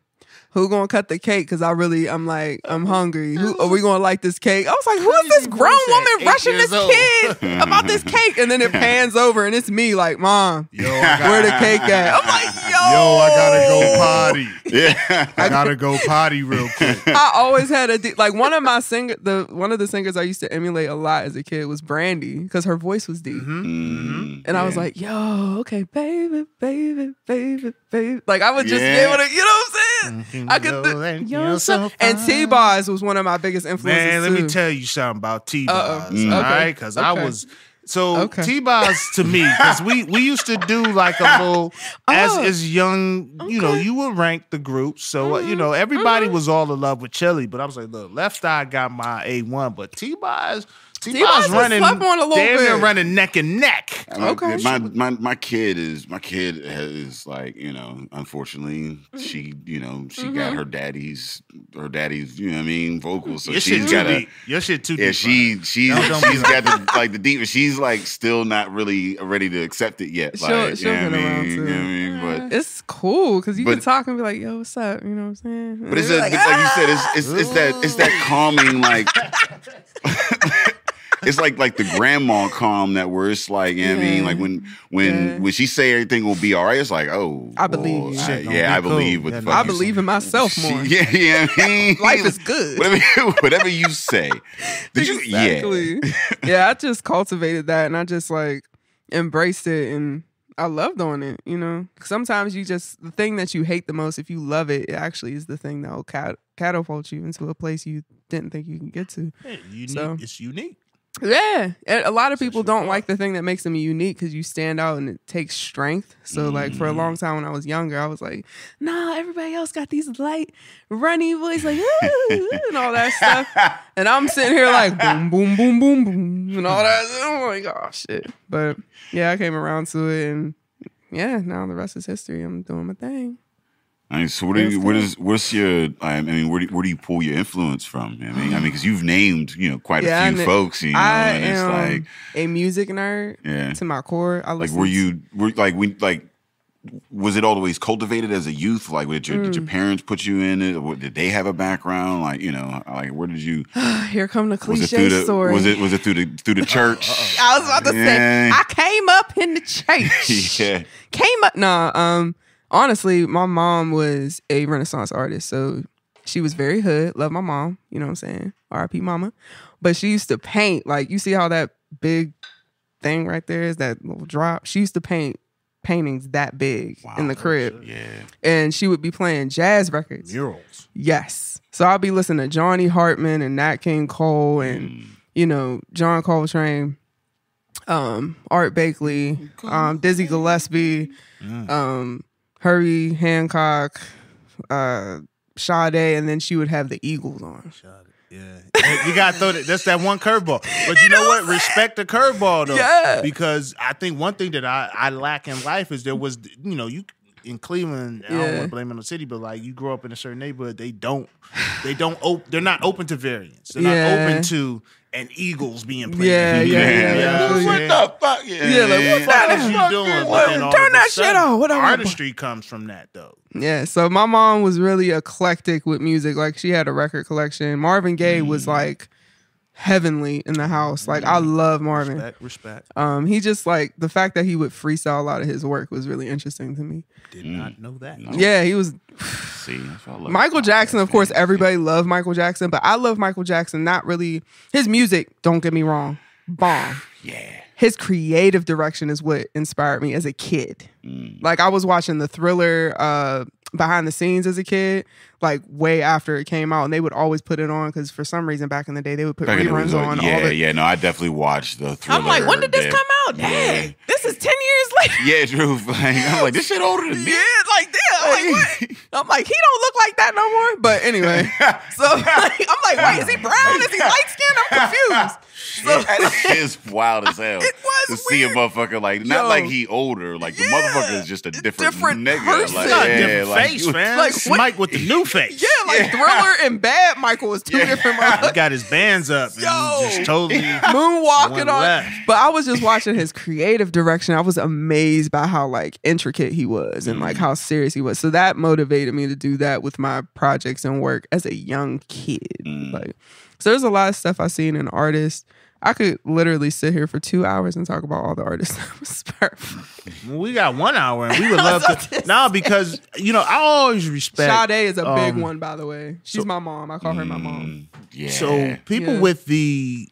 S8: Who gonna cut the cake? Cause I really, I'm like, I'm hungry. Who are we gonna like this cake? I was like, who is this grown woman rushing this
S6: old.
S8: kid about this cake? And then it pans over and it's me, like, mom,
S6: Yo, got,
S8: where the cake at? I'm like, yo,
S6: yo, I gotta go potty.
S7: yeah.
S6: I gotta go potty real quick.
S8: I always had a de- like one of my singer the one of the singers I used to emulate a lot as a kid was Brandy because her voice was deep,
S7: Mm,
S8: and I was like, "Yo, okay, baby, baby, baby, baby." Like I would just
S7: Yeah.
S8: be able to, you know what I'm saying? I could.
S6: Know
S8: th-
S6: that
S8: you're
S6: you're
S8: so-
S6: so
S8: and. T Boz was one of my biggest influences
S6: Man, let
S8: too.
S6: me tell you something about T
S8: Uh-oh.
S6: Boz,
S8: Mm.
S6: all
S8: Okay.
S6: right? Because I was so
S8: Okay.
S6: T Boz to me because we we used to do like a little as
S8: Oh.
S6: as young, you know, you would rank the groups, so uh, you know everybody was all in love with Chili, but I was like, look, Left Eye got my A one, but T Boz T
S8: T-Boz
S6: Bob's running
S8: slept on a little
S6: damn near
S8: bit.
S6: running neck and neck.
S7: I
S8: Okay.
S7: My, my my kid is my kid is like you know unfortunately she you know she
S8: Mm-hmm.
S7: got her daddy's her daddy's you know what I mean vocals so
S6: Your
S7: she's
S6: shit too
S7: got a.
S6: Your shit too
S7: yeah
S6: deep.
S7: she she's
S6: Don't- don't
S7: she's got the like the deep she's like still not really ready to accept it yet
S8: She'll-
S7: like
S8: she'll
S7: you know
S8: get
S7: what I
S8: around
S7: mean
S8: to
S7: you know what I mean but
S8: It's cool because you can talk and be like, "Yo, what's up?" You know what I'm saying?
S7: But it's
S8: You're
S7: a, like, you said, it's, it's it's that it's that calming like. it's like like the grandma calm that where it's like you know what I mean like when when
S8: Yeah.
S7: when she say everything will be all right it's like oh
S8: I believe
S7: boy,
S8: you.
S7: I-
S6: Shit gonna
S7: yeah I
S6: be cool.
S7: believe what
S6: Yeah,
S7: the fuck
S8: I believe
S7: say.
S8: in myself
S7: She-
S8: more.
S7: yeah yeah I mean
S8: Life is good.
S7: whatever whatever you say did you yeah
S8: yeah, I just cultivated that and I just like embraced it and I love doing it, you know. Sometimes you just the thing that you hate the most, if you love it, it actually is the thing that will cat- catapult you into a place you didn't think you can get to.
S6: Yeah, unique.
S8: So-
S6: It's unique.
S8: Yeah, a lot of people don't like the thing that makes them unique because you stand out and it takes strength. So, like for a long mm-hmm. time when I was younger, I was like, "Nah, everybody else got these light, runny voice, like and all that stuff," and I'm sitting here like boom, boom, boom, boom, boom, and all that. I'm like, "Oh shit!" But yeah, I came around to it, and yeah, now the rest is history. I'm doing my thing.
S7: I mean, so what do you, what is what's your I mean where do, where do you pull your influence from I mean I mean because you've named you know quite
S8: Yeah,
S7: a few folks you know
S8: I
S7: and it's like
S8: a music nerd
S7: Yeah.
S8: to my core. I
S7: like were you were like we like was it always cultivated as a youth like did your, did
S8: Mm.
S7: your parents put you in it or did they have a background like you know like where did you
S8: Here come the
S7: was
S8: cliche
S7: through the
S8: story.
S7: was it was it through the through the church
S8: I was about to say, I came up in the church.
S7: yeah
S8: Came up, nah. Um, honestly, my mom was a Renaissance artist, so she was very hood. Love my mom, you know what I'm saying? R.I.P. Mama. But she used to paint. Like you see how that big thing right there is that little drop. She used to paint paintings that big in the crib,
S7: yeah
S8: and she would be playing jazz records.
S6: Murals.
S8: Yes. So I'll be listening to Johnny Hartman and Nat King Cole and you know John Coltrane, um, Art Blakey, um, Dizzy Gillespie, um, Herbie Hancock, uh, Sade, and then she would have the Eagles on.
S6: Yeah, you got to throw that. That's that one curveball. But you know what? Respect the curveball though.
S8: Yeah.
S6: Because I think one thing that I, I lack in life is there was you know you in Cleveland. I don't want to blame on the city, but like you grow up in a certain neighborhood, they don't they don't op- they're not open to variance. They're
S8: Yeah.
S6: not open to an Eagles being played.
S8: Yeah, yeah, yeah,
S6: You know
S8: yeah.
S6: what
S7: what
S6: saying?
S7: the fuck yeah
S8: Yeah, like, what's
S6: What
S8: that?
S6: is you doing?
S8: What? Turn that shit
S6: sudden,
S8: off. What I want-
S6: Artistry comes from that though.
S8: Yeah, so my mom was really eclectic with music. Like she had a record collection. Marvin Gaye was mm. like heavenly in the house. Like I love Marvin.
S6: Respect, respect.
S8: Um, he just like the fact that he would freestyle a lot of his work was really interesting to me.
S6: Did not know that.
S8: Yeah, he was
S7: see that's what I love
S8: Michael Jackson.
S7: that,
S8: Of course,
S7: man.
S8: everybody loved Michael Jackson, but I love Michael Jackson. Not really his music. Don't get me wrong, bomb.
S7: yeah
S8: His creative direction is what inspired me as a kid.
S7: Mm.
S8: Like I was watching the Thriller uh, behind the scenes as a kid, like way after it came out, and they would always put it on because for some reason back in the day they would put
S7: Back
S8: reruns on
S7: yeah
S8: all the.
S7: yeah no I definitely watched the thriller
S8: I'm like, when did this
S7: yeah.
S8: come out? Dang, this is ten years later.
S7: yeah true like, I'm like this shit older than me
S8: Yeah, like damn. I'm like, what? I'm like, he don't look like that no more. But anyway, so like, I'm like, wait, is he brown? Is he light skinned? I'm confused. So
S7: that shit is wild as hell.
S8: It was
S7: to see a motherfucker like not
S8: Yo.
S7: like he older, like the motherfucker is just a different,
S8: Different
S7: nigga.
S8: person.
S7: Like,
S6: Not a
S7: yeah,
S6: different
S7: like,
S6: face, man.
S8: like,
S6: It's
S8: what-
S6: Mike with the new face.
S8: yeah, like Thriller and Bad Michael was two
S7: Yeah.
S8: different.
S6: He got his bands up and
S8: Yo.
S6: he just totally
S8: moonwalking
S6: One
S8: on.
S6: left.
S8: But I was just watching his creative direction. I was amazed by how like intricate he was and like how serious he was. So that motivated me to do that with my projects and work as a young kid.
S6: Mm.
S8: Like, so there's a lot of stuff I seen in artists. I could literally sit here for two hours and talk about all the artists that was perfect.
S6: We got one hour and we would love
S8: was
S6: to now because you know I always respect
S8: Sade is a big
S6: um,
S8: one, by the way. She's my mom. I call her my mom.
S7: yeah.
S6: So people
S8: Yeah.
S6: with the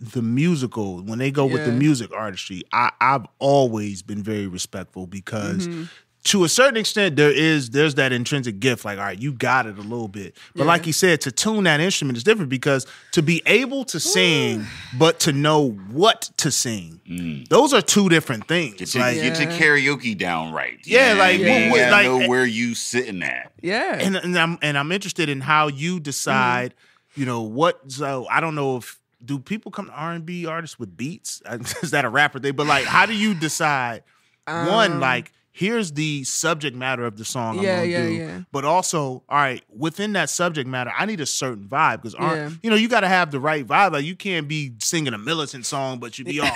S6: the musical when they go with the music artistry, I, I've always been very respectful because
S8: Mm-hmm.
S6: To a certain extent there is there's that intrinsic gift. Like, all right, you got it a little bit, but like you said, to tune that instrument is different because to be able to sing, but to know what to sing, mm. those are two different things.
S7: get your,
S6: like,
S7: get your karaoke down right. You
S6: Yeah,
S7: know what I
S6: like,
S7: mean? you
S6: what- like-
S7: know eh, where you sitting at.
S8: Yeah.
S6: and, and I'm and I'm interested in how you decide, mm-hmm. you know, what. So I don't know if do people come to R and B artists with beats? Is that a rapper thing? But like, how do you decide? one,
S8: Um,
S6: like, here's the subject matter of the song
S8: Yeah,
S6: I'm gonna
S8: yeah,
S6: do.
S8: yeah.
S6: But also, all right, within that subject matter, I need a certain vibe because uh,
S8: Yeah.
S6: you know you got to have the right vibe. Like, you can't be singing a militant song, but you be all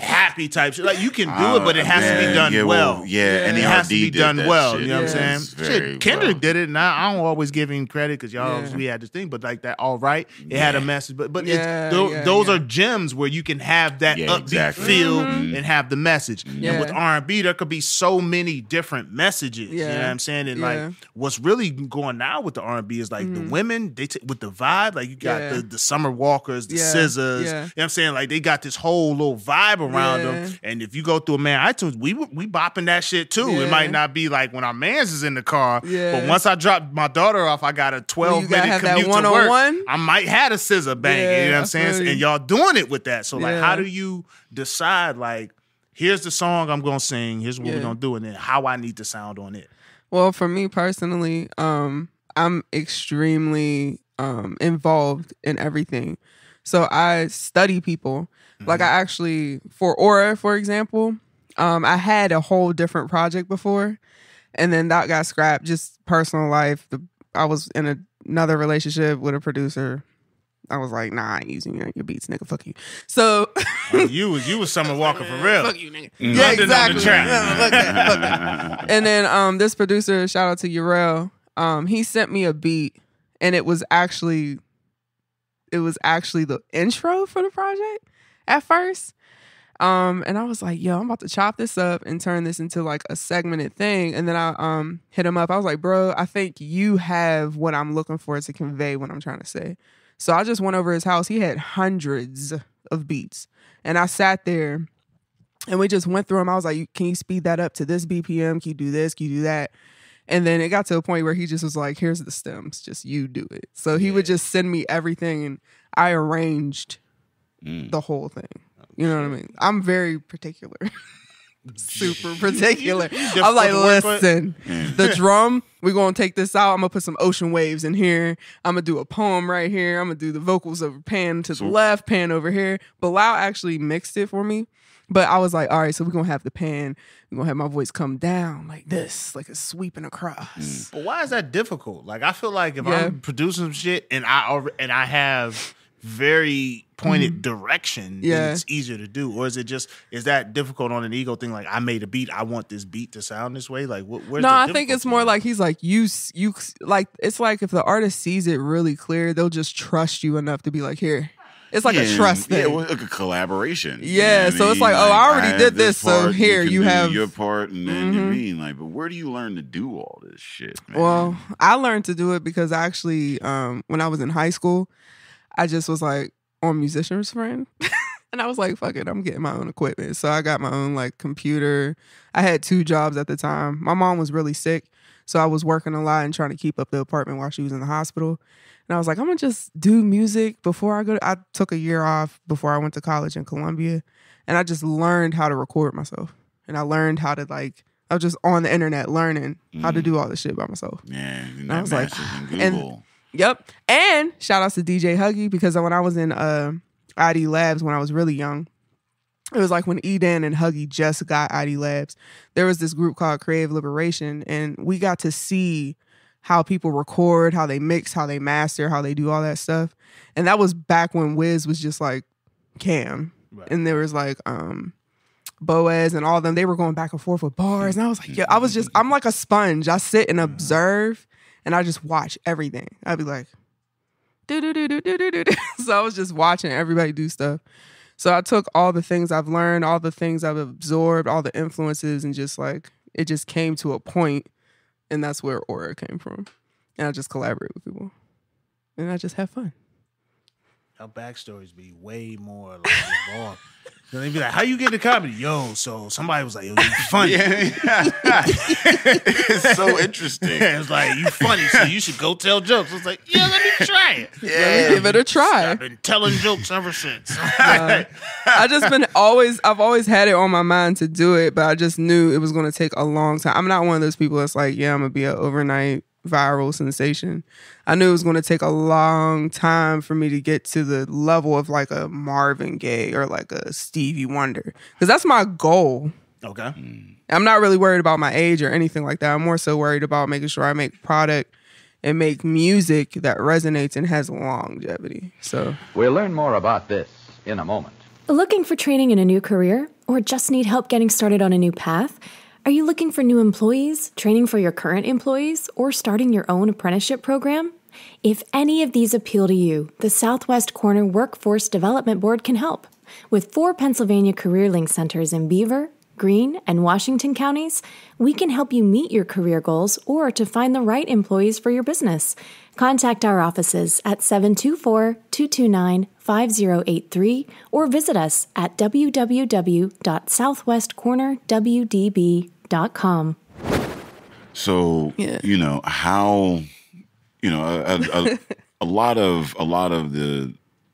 S6: happy type shit. Like, you can do it, but it has to be
S7: Oh,
S6: done
S7: yeah,
S6: well.
S7: Yeah, and
S6: It has to be done well.
S7: shit.
S6: You know what I'm saying? Shit, Kendrick
S7: well.
S6: did it, and I, I don't always give him credit because y'all
S8: Yeah.
S6: we had this thing, but like that, all right, it had a message. But but
S8: Yeah,
S6: it's, tho-
S8: yeah,
S6: those
S8: yeah.
S6: are gems where you can have that
S7: Yeah,
S6: upbeat
S7: exactly.
S6: feel
S8: Mm-hmm.
S6: and have the message. And
S8: Yeah.
S6: with R and B, there could be so many different messages. You know
S8: Yeah.
S6: what I'm saying? And
S8: Yeah.
S6: like what's really going now with the R and B is like the women they t- with the vibe. Like you got
S8: Mm-hmm. Yeah.
S6: the the Summer Walkers, the
S8: Yeah,
S6: SZAs.
S8: yeah.
S6: You know what I'm saying? Like they got this whole little vibe around
S8: Yeah.
S6: them. And if you go through a man iTunes, we we bopping that shit too.
S8: Yeah.
S6: It might not be like when our man's is in the car,
S8: Yeah.
S6: but once I drop my daughter off, I got a 12
S8: you gotta
S6: minute commute to work. I might have a SZA bang. you know what I'm saying? And y'all doing it with that. So like,
S8: Yeah.
S6: how do you decide like? Here's the song I'm gonna sing. Here's what we're gonna do, and then how I need to sound on it.
S8: Well, for me personally, um, I'm extremely um, involved in everything. So I study people. Like I actually, for Aura, for example, um, I had a whole different project before, and then that got scrapped. Just personal life. The, I was in a, another relationship with a producer. I was like, nah, I ain't using your, your beats, nigga. Fuck you. So
S6: you was you was Summer Walker for real.
S8: fuck you, nigga. Yeah,
S6: the
S8: exactly.
S6: track.
S8: Yeah, that, that. and then um this producer, shout out to Urel, um, he sent me a beat and it was actually it was actually the intro for the project at first. Um, and I was like, yo, I'm about to chop this up and turn this into like a segmented thing. And then I um hit him up. I was like, bro, I think you have what I'm looking for to convey what I'm trying to say. So I just went over his house. He had hundreds of beats. And I sat there and we just went through them. I was like, "Can you speed that up to this BPM? Can you do this? Can you do that?" And then it got to a point where he just was like, "Here's the stems, just you do it." So he would just send me everything, and I arranged the whole thing. You know what I mean? I'm very particular, super particular. I'm like,
S6: difficult to work with?
S8: listen, the drum, we're gonna take this out. I'm gonna put some ocean waves in here. I'm gonna do a poem right here. I'm gonna do the vocals over pan to the left, pan over here. Bilal actually mixed it for me. But I was like, all right, so we're gonna have the pan, we're gonna have my voice come down like this, like it's sweeping across.
S6: But why is that difficult? Like I feel like if
S8: Yeah.
S6: I'm producing some shit and I alre- and I have very pointed direction,
S8: Mm-hmm. Yeah.
S6: then it's easier to do. Or is it just is that difficult on an ego thing? Like I made a beat, I want this beat to sound this way. Like what? Where's
S8: no,
S6: the
S8: I think it's more like he's like you, you like it's like if the artist sees it really clear, they'll just trust you enough to be like, here. It's like a trust thing.
S7: Yeah, well, like a collaboration. You
S8: Yeah,
S7: know what
S8: so it's
S7: mean?
S8: like, oh, I already
S7: have
S8: did this, so here,
S7: can
S8: you have- Mm-hmm.
S7: your part, and then you mean like, but where do you learn to do all this shit? Man?
S8: Well, I learned to do it because I actually, um, when I was in high school, I just was like on musician's friend. and I was like, fuck it, I'm getting my own equipment. So I got my own like computer. I had two jobs at the time. My mom was really sick. So I was working a lot and trying to keep up the apartment while she was in the hospital. And I was like, I'm gonna just do music before I go. To, I took a year off before I went to college in Columbia, and I just learned how to record myself. And I learned how to like. I was just on the internet learning how to mm. do all this shit by myself.
S7: yeah, and
S8: I
S7: that
S8: was like, and-. Yep. And shout outs to DJ Huggy because when I was in uh, ID Labs when I was really young, it was like when Edan and Huggy just got ID Labs. There was this group called Creative Liberation, and we got to see how people record, how they mix, how they master, how they do all that stuff. And that was back when Wiz was just like Cam. And there was like um Boaz and all of them, they were going back and forth with bars. And I was like, yeah, I was just, I'm like a sponge. I sit and observe and I just watch everything. I'd be like, do do do do do do do. So I was just watching everybody do stuff. So I took all the things I've learned, all the things I've absorbed, all the influences, and just like it just came to a point, and that's where Aura came from. And I just collaborate with people, and I just have fun.
S6: Our backstories be way more like involved. Then they'd be like, "How you get into comedy?" Yo, so somebody was like, "Yo, you funny."
S7: Yeah, it's so interesting.
S6: it's like you funny, so you should go tell jokes. It's like, yeah, let me try it.
S8: Let me give it a try.
S6: I've been telling jokes ever since.
S8: I just been always I've always had it on my mind to do it, but I just knew it was gonna take a long time. I'm not one of those people that's like, yeah, I'm gonna be an overnight viral sensation. I knew it was going to take a long time for me to get to the level of like a Marvin Gaye or like a Stevie Wonder because that's my goal.
S6: Okay. Mm.
S8: I'm not really worried about my age or anything like that. I'm more so worried about making sure I make product and make music that resonates and has longevity. So
S9: We'll learn more about this in a moment.
S10: Looking for training in a new career? Or just need help getting started on a new path? Are you looking for new employees, training for your current employees, or starting your own apprenticeship program? If any of these appeal to you, the Southwest Corner Workforce Development Board can help. With four Pennsylvania Career Link centers in Beaver, Greene, and Washington counties, we can help you meet your career goals or to find the right employees for your business. Contact our offices at 724 229 5083 or visit us at www.southwestcornerwdb.com.
S7: So
S8: Yeah.
S7: you know how you know a, a, a, a lot of a lot of the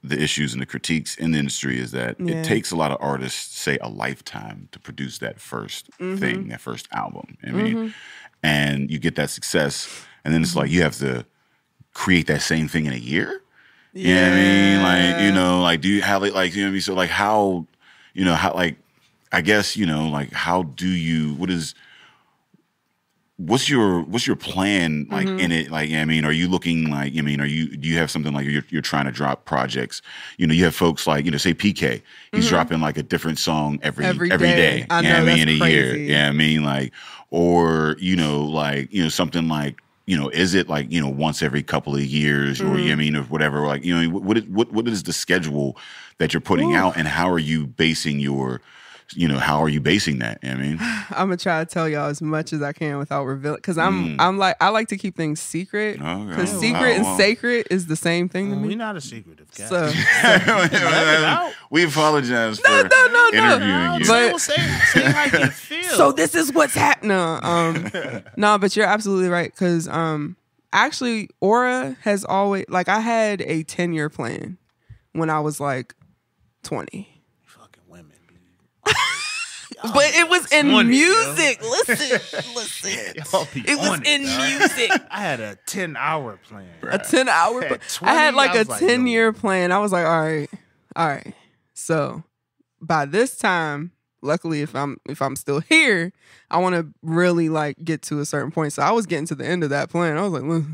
S7: the issues and the critiques in the industry is that
S8: Yeah.
S7: it takes a lot of artists say a lifetime to produce that 1st
S8: Mm-hmm.
S7: thing, that first album. I mean, and you get that success, and then it's like you have to create that same thing in a year. You know what I mean? Like, you know, like do you have it like you know what I mean? So like how, you know, how like I guess, you know, like how do you what is what's your what's your plan like
S8: Mm-hmm.
S7: in it? Like, you know what I mean, are you looking like I mean, are you do you have something like you're you're trying to drop projects? You know, you have folks like, you know, say PK, he's dropping like a different song every
S8: Mm-hmm. Every
S7: every
S8: day.
S7: day.
S8: I
S7: know, I mean, in a year. Yeah, you know what I mean, like or, you know, like, you know, something like you know, is it like you know once every couple of years, or
S8: Mm-hmm.
S7: I mean, or whatever? Like, you know, what is, what what is the schedule that you're putting out, and how are you basing your, you know, how are you basing that? You know what I mean,
S8: I'm gonna try to tell y'all as much as I can without revealing, because I'm
S7: Mm.
S8: I'm like I like to keep things secret.
S7: Okay.
S8: Because
S7: Wow,
S8: secret and
S7: wow.
S8: sacred is the same thing to me.
S6: We're not a secretive guy.
S8: So
S7: we apologize for
S8: no, no, no.
S7: interviewing you.
S8: But-
S6: say, say how you feel.
S8: so this is what's happening. Um, no, but you're absolutely right. Because um, actually, Aura has always like I had a ten year plan when I was like twenty.
S6: Women.
S8: But it was in music. Listen, listen. It was in music.
S6: I had a 10 hour plan.
S8: a 10 hour plan. I had like
S6: I
S8: a
S6: was like,
S8: 10
S6: no.
S8: year plan. I was like, all right, all right. So by this time, luckily if I'm if I'm still here, I want to really like get to a certain point. So I was getting to the end of that plan. I was like, "Look,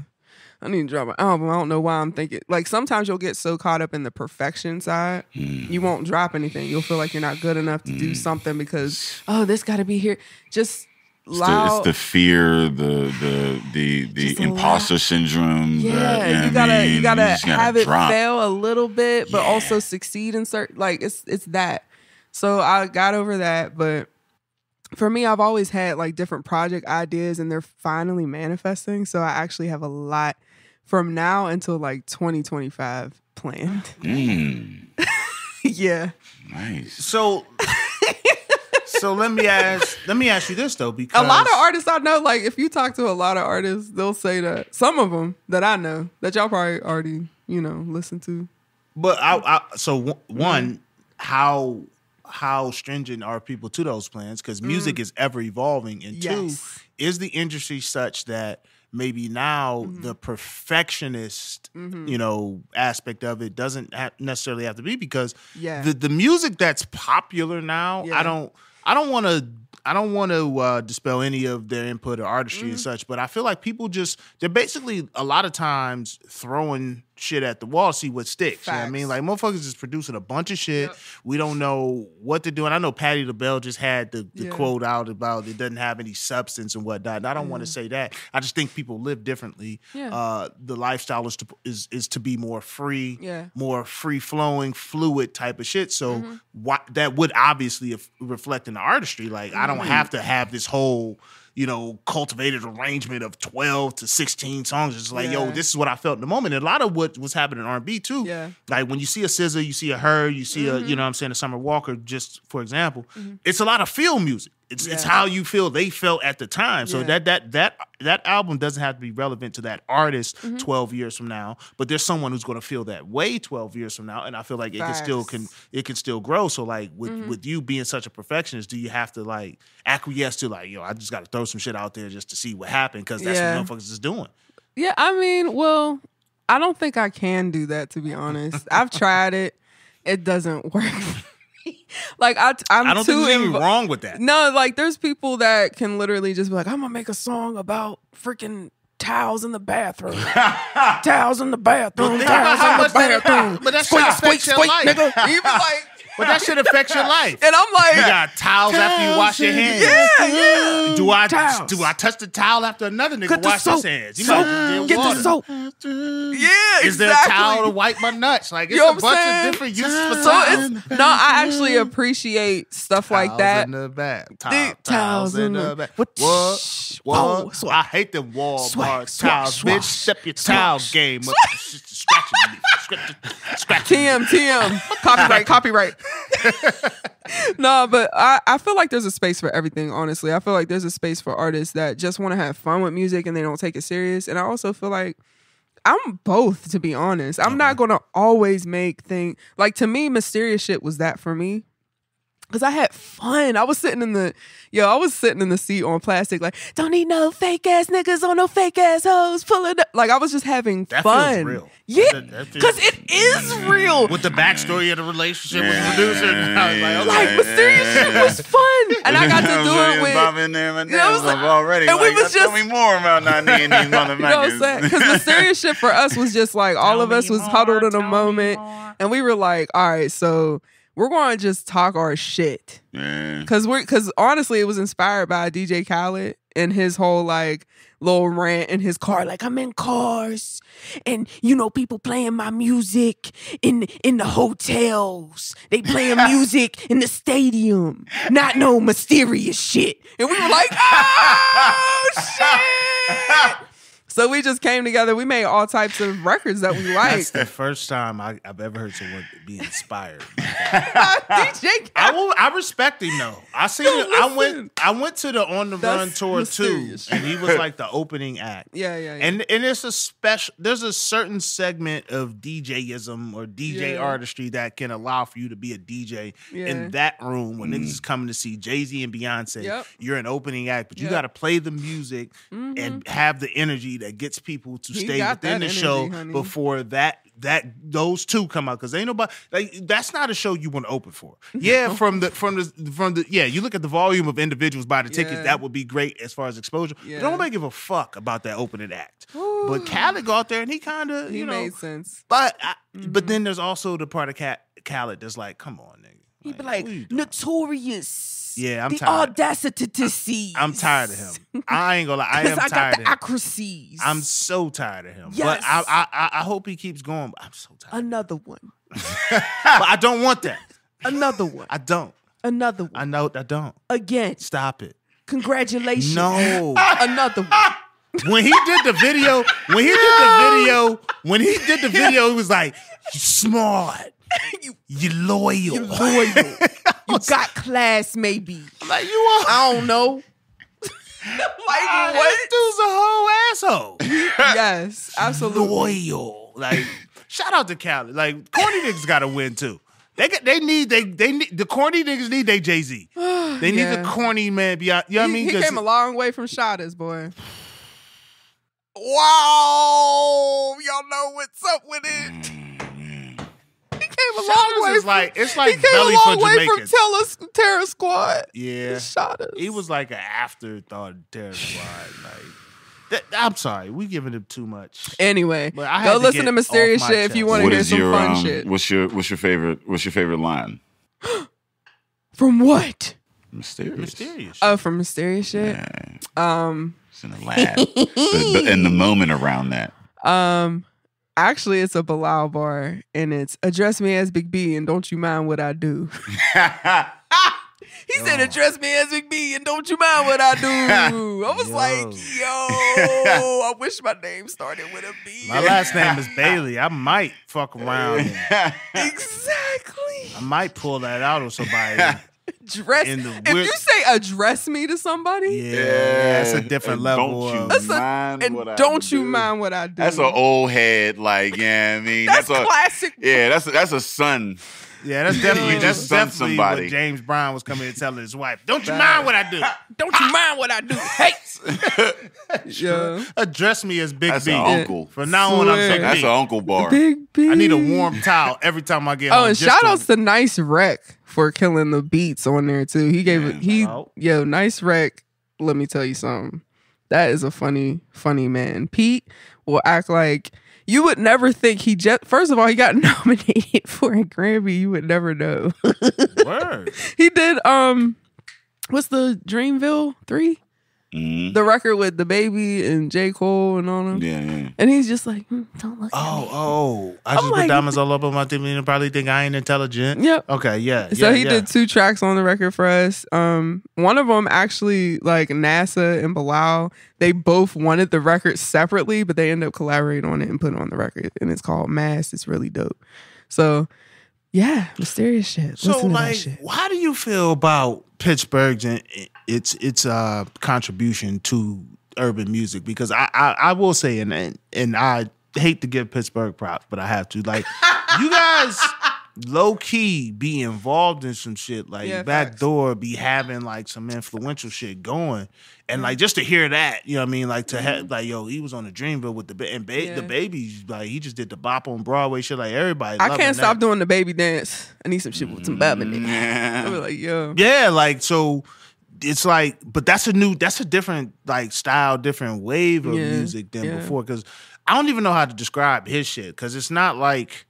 S8: I need to drop an album. I don't know why I'm thinking like sometimes you'll get so caught up in the perfection side, you mm. won't drop anything. You'll feel like you're not good enough to do mm. something because oh, this got to be here. Just
S7: It's the,
S8: loud.
S7: it's the fear, the the the the
S8: Just
S7: imposter syndrome.
S8: Yeah,
S7: that, you, know
S8: you gotta
S7: I mean?
S8: you gotta
S7: gotta
S8: have it
S7: drop.
S8: fail a little bit, but also succeed in certain like it's it's that. So I got over that, but for me, I've always had like different project ideas, and they're finally manifesting. So I actually have a lot from now until like 2025 planned.
S7: Mm,
S8: yeah,
S7: nice.
S6: So, so let me ask. Let me ask you this though, because
S8: a lot of artists I know, like if you talk to a lot of artists, they'll say that some of them that I know that y'all probably already you know listen to.
S6: But I, I so w-
S8: Mm-hmm.
S6: one, how how stringent are people to those plans? Because music is ever evolving, and
S8: Mm. Yes.
S6: two, is the industry such that maybe now
S8: Mm-hmm.
S6: the perfectionist, you know, aspect of it doesn't ha- necessarily have to be because
S8: Yeah.
S6: the the music that's popular now,
S8: Yeah.
S6: I don't I don't want to. I don't want to uh, dispel any of their input or artistry
S8: Mm-hmm.
S6: and such, but I feel like people just they're basically a lot of times throwing shit at the wall see what sticks. You know what I mean? Like motherfuckers is producing a bunch of shit. We don't know what they're doing. I know Patti LaBelle just had the, the
S8: Yeah.
S6: quote out about it doesn't have any substance and whatnot. And I don't want to say that. I just think people live differently.
S8: Yeah.
S6: Uh, the lifestyle is to is is to be more free,
S8: Yeah.
S6: more free flowing, fluid type of shit. So
S8: Mm-hmm.
S6: why, that would obviously reflect in the artistry. Like I don't
S8: Mm-hmm.
S6: have to have this whole you know cultivated arrangement of 12 to 16 songs. It's like yo this is what i felt in the moment. And a lot of what was happening in r&b too.
S8: Yeah. Mm-hmm.
S6: like when you see a SZA you see a her you see a you know what i'm saying a summer walker just for example it's a lot of feel music It's it's how you feel they felt at the time. So
S8: Yeah.
S6: that that that that album doesn't have to be relevant to that artist
S8: Mhm.
S6: 12 years from now, but there's someone who's going to feel that way 12 years from now and I feel like it can still can it can still grow. So like with
S8: Mhm.
S6: with you being such a perfectionist, do you have to like acquiesce to like, yo, I just got to throw some shit out there just to see what happened cuz that's
S8: Yeah.
S6: what motherfuckers is doing.
S8: Yeah, I mean, well, I don't think I can do that to be honest. I've tried it. It doesn't work. like I, I'm
S6: I don't
S8: too
S6: think there's anything wrong with that.
S8: No, like there's people that can literally just be like, I'm gonna make a song about freaking towels in the bathroom. towels in the bathroom. Towels in the bathroom.
S6: but that
S8: Squeak, squeak, squeak, nigga. Be like,
S6: But that shit affects your life.
S8: and I'm like,
S6: You got towels after you wash your hands.
S8: Yeah, yeah.
S6: Do I
S8: Towels.
S6: do I touch the towel after another nigga wash his hands? You
S8: Soap.
S6: might
S8: Get
S6: water.
S8: the soap. Yeah,
S6: Is there a towel to wipe my nuts? Like it's
S8: You know
S6: a bunch
S8: saying?
S6: of different uses for
S8: So it's no, I actually appreciate stuff like
S6: Towels
S8: that.
S6: in the back.
S8: The
S6: Towel,
S8: towels in the-
S6: back.
S8: What?
S6: What?
S8: Whoa, swag.
S6: I hate them wall
S8: Swag,
S6: bar
S8: swag,
S6: towels, bitch. Step your
S8: swag,
S6: towel game up. Scratching me. Scratching-.
S8: TM, TM, copyright, copyright. no, but I, I feel like there's a space for everything, honestly. I feel like there's a space for artists that just want to have fun with music and they don't take it serious. And I also feel like I'm both, to be honest. I'm not gonna always make things like to me, mysterious shit was that for me. Cause I had fun. I was sitting in the yo, I was sitting in the seat on plastic, like, don't need no fake ass niggas on no fake ass hoes pulling up. Like I was just having
S6: That
S8: fun.
S6: feels real.
S8: Yeah.
S6: That- that feels-
S8: Cause it is real.
S6: With the backstory of the relationship with the producer. I was like, okay.
S8: Like mysterious shit was fun, and I got to do it with.
S7: Bob in there, man.
S8: You know what I'm saying?
S7: already.
S8: And we
S7: like,
S8: was
S7: tell
S8: just-
S7: me more about not needing these
S8: You know what I'm
S7: motherfuckers.
S8: saying? Because mysterious shit for us was just like all of us was huddled in a moment, and we were like, "All right, so we're going to just talk our shit."
S7: Yeah.
S8: Because we're because honestly, it was inspired by DJ Khaled and his whole like little rant in his car. Like I'm in cars, and you know people playing my music in in the hotels. They playing music in the stadium. Not no mysterious shit. And we were like, oh shit. So we just came together. We made all types of records that we like.
S6: That's
S8: liked.
S6: the first time I, I've ever heard someone be inspired.
S8: DJ
S6: I will. I respect him though. I seen.
S8: No,
S6: it. I went. I went to the On the Run tour
S8: mysterious.
S6: too, and he was like the opening act.
S8: Yeah, yeah, yeah.
S6: And and it's a special. There's a certain segment of DJism or DJ
S8: Yeah.
S6: artistry that can allow for you to be a DJ
S8: Yeah.
S6: in that room when niggas mm. is coming to see Jay Z and Beyonce.
S8: Yep.
S6: You're an opening act, but you
S8: Yep.
S6: got to play the music mm-hmm. and have the energy that gets people to
S8: He
S6: stay within the
S8: energy,
S6: show
S8: honey.
S6: before that that those two come out because ain't nobody like that's not a show you want to open for. Yeah, from the from the from the yeah, you look at the volume of individuals by the tickets,
S8: Yeah.
S6: that would be great as far as exposure.
S8: Yeah.
S6: But nobody give a fuck about that opening act. But Khaled go out there and he kind of
S8: He
S6: know,
S8: made sense.
S6: but I, but mm-hmm. then there's also the part of Cat Khaled that's like, come on, nigga.
S8: He'd be like,
S6: what Yeah, I'm
S8: the
S6: tired.
S8: audacity to see.
S6: I'm tired of him. I ain't gonna lie, I am
S8: I
S6: tired
S8: got
S6: of
S8: the
S6: him. I'm so tired of him. But
S8: Yes.
S6: I, I I I hope he keeps going. I'm so tired.
S8: Another one.
S6: but I don't want that.
S8: Another one.
S6: I don't.
S8: Another one.
S6: I know I don't.
S8: Again.
S6: Stop it.
S8: Congratulations.
S6: No.
S8: Another one.
S6: when he did the video, when he did the video, when he did the video, he was like, "You smart, you, loyal,
S8: You loyal. you got class, maybe.
S6: like you are."
S8: I don't know. like ah,
S6: This
S8: what?
S6: dude's a whole asshole.
S8: yes, absolutely.
S6: Loyal. Like, shout out to Cali. Like, corny niggas got to win too. They get, they need they they need the corny niggas need they Jay Z. They need
S8: Yeah.
S6: the corny man beyond. You know what I
S8: He-
S6: mean?
S8: He
S6: 'Cause-
S8: came a long way from Shada's boy. Wow, y'all know what's up with it. Mm. He came a long way.
S6: is
S8: from,
S6: like it's like
S8: he came
S6: belly
S8: a long
S6: for
S8: way from
S6: Jamaicans.
S8: Terror, Terror Squad.
S6: Yeah,
S8: Shada's.
S6: he was like an afterthought of Terror Squad. Like, that, I'm sorry, we giving him too much.
S8: Anyway,
S6: But I
S8: go
S6: to
S8: listen to Mysterious
S6: off my
S8: Shit if you want to
S7: What
S8: hear some
S7: your
S8: fun
S7: um,
S8: shit.
S7: what's your what's your favorite what's your favorite line?
S8: From what?
S7: Mysterious.
S6: Mysterious.
S8: Oh, from Mysterious Shit. Um,
S7: It's in the lab, the, the, and the moment around that.
S8: um, actually, it's a Bilal bar, and it's address me as Big B, and don't you mind what I do. He said, "Address me as Big B, and don't you mind what I do." I was like, "Yo, I wish my name started with a B."
S6: My last name is Bailey. I might fuck around.
S8: exactly.
S6: I might pull that out on somebody.
S8: Dress.
S6: in the
S8: if you say address me to somebody,
S6: yeah, that's a different
S7: and
S6: level.
S7: Don't you
S6: of,
S8: That's a-
S7: mind
S8: and
S7: what I
S8: don't you
S7: do?
S8: mind what I do?
S7: That's an old head, like yeah. I mean,
S8: That's
S7: a
S8: classic.
S7: yeah. That's a, that's a son.
S6: Yeah, that's definitely
S7: You
S6: that's
S7: just son
S6: definitely
S7: somebody.
S6: what James Brown was coming and telling his wife. Don't you mind what I do?
S8: Don't you mind what I do? Hey, yeah.
S6: Address me as Big
S7: That's
S6: B.
S7: an uncle.
S6: From now on, I'm
S8: Swear.
S6: Big
S7: That's
S6: B.
S7: an uncle bar.
S8: Big B.
S6: I need a warm towel every time I get
S8: Oh,
S6: home.
S8: and shout
S6: to-
S8: outs to Nice Wreck for killing the beats on there too. He gave it. He
S6: no.
S8: yo Nice Wreck. Let me tell you something. That is a funny, funny man. Pete will act like you would never think he just. First of all, he got nominated for a Grammy. You would never know. He did. Um, what's the Dreamville three?
S7: Mhm.
S8: The record with DaBaby and J Cole and all of them.
S7: Yeah, yeah.
S8: And he's just like, "Hmm, don't look.
S6: Oh,
S8: at me.
S6: oh. I
S8: I'm
S6: just put diamonds all over my team and probably think I ain't intelligent.
S8: Yep.
S6: Okay, yeah.
S8: So
S6: yeah,
S8: he
S6: yeah.
S8: did two tracks on the record for us. Um, one of them actually, like NASA and Bilal, they both wanted the record separately, but they ended up collaborating on it and put it on the record. And it's called Mass. It's really dope. So, yeah, mysterious shit.
S6: So,
S8: Listen
S6: like,
S8: shit.
S6: how do you feel about Pittsburgh and its its uh contribution to urban music? Because I I, I will say, and and and I hate to give Pittsburgh props, but I have to. Like, you guys low key be involved in some shit, like
S8: Yeah,
S6: back
S8: facts.
S6: door be having like some influential shit going. And like just to hear that, you know what I mean? Like to have like, yo, he was on the Dreamville with the ba- and ba-
S8: Mm-hmm. Yeah.
S6: the babies, like he just did the bop on Broadway shit. Like everybody,
S8: I can't
S6: that.
S8: stop doing the baby dance. I need some shit with some bub in it.
S7: Yeah.
S8: like, yo.
S6: Yeah, like so it's like but that's a new that's a different like style, different wave of
S8: Yeah,
S6: music than
S8: yeah.
S6: before cuz I don't even know how to describe his shit cuz it's not like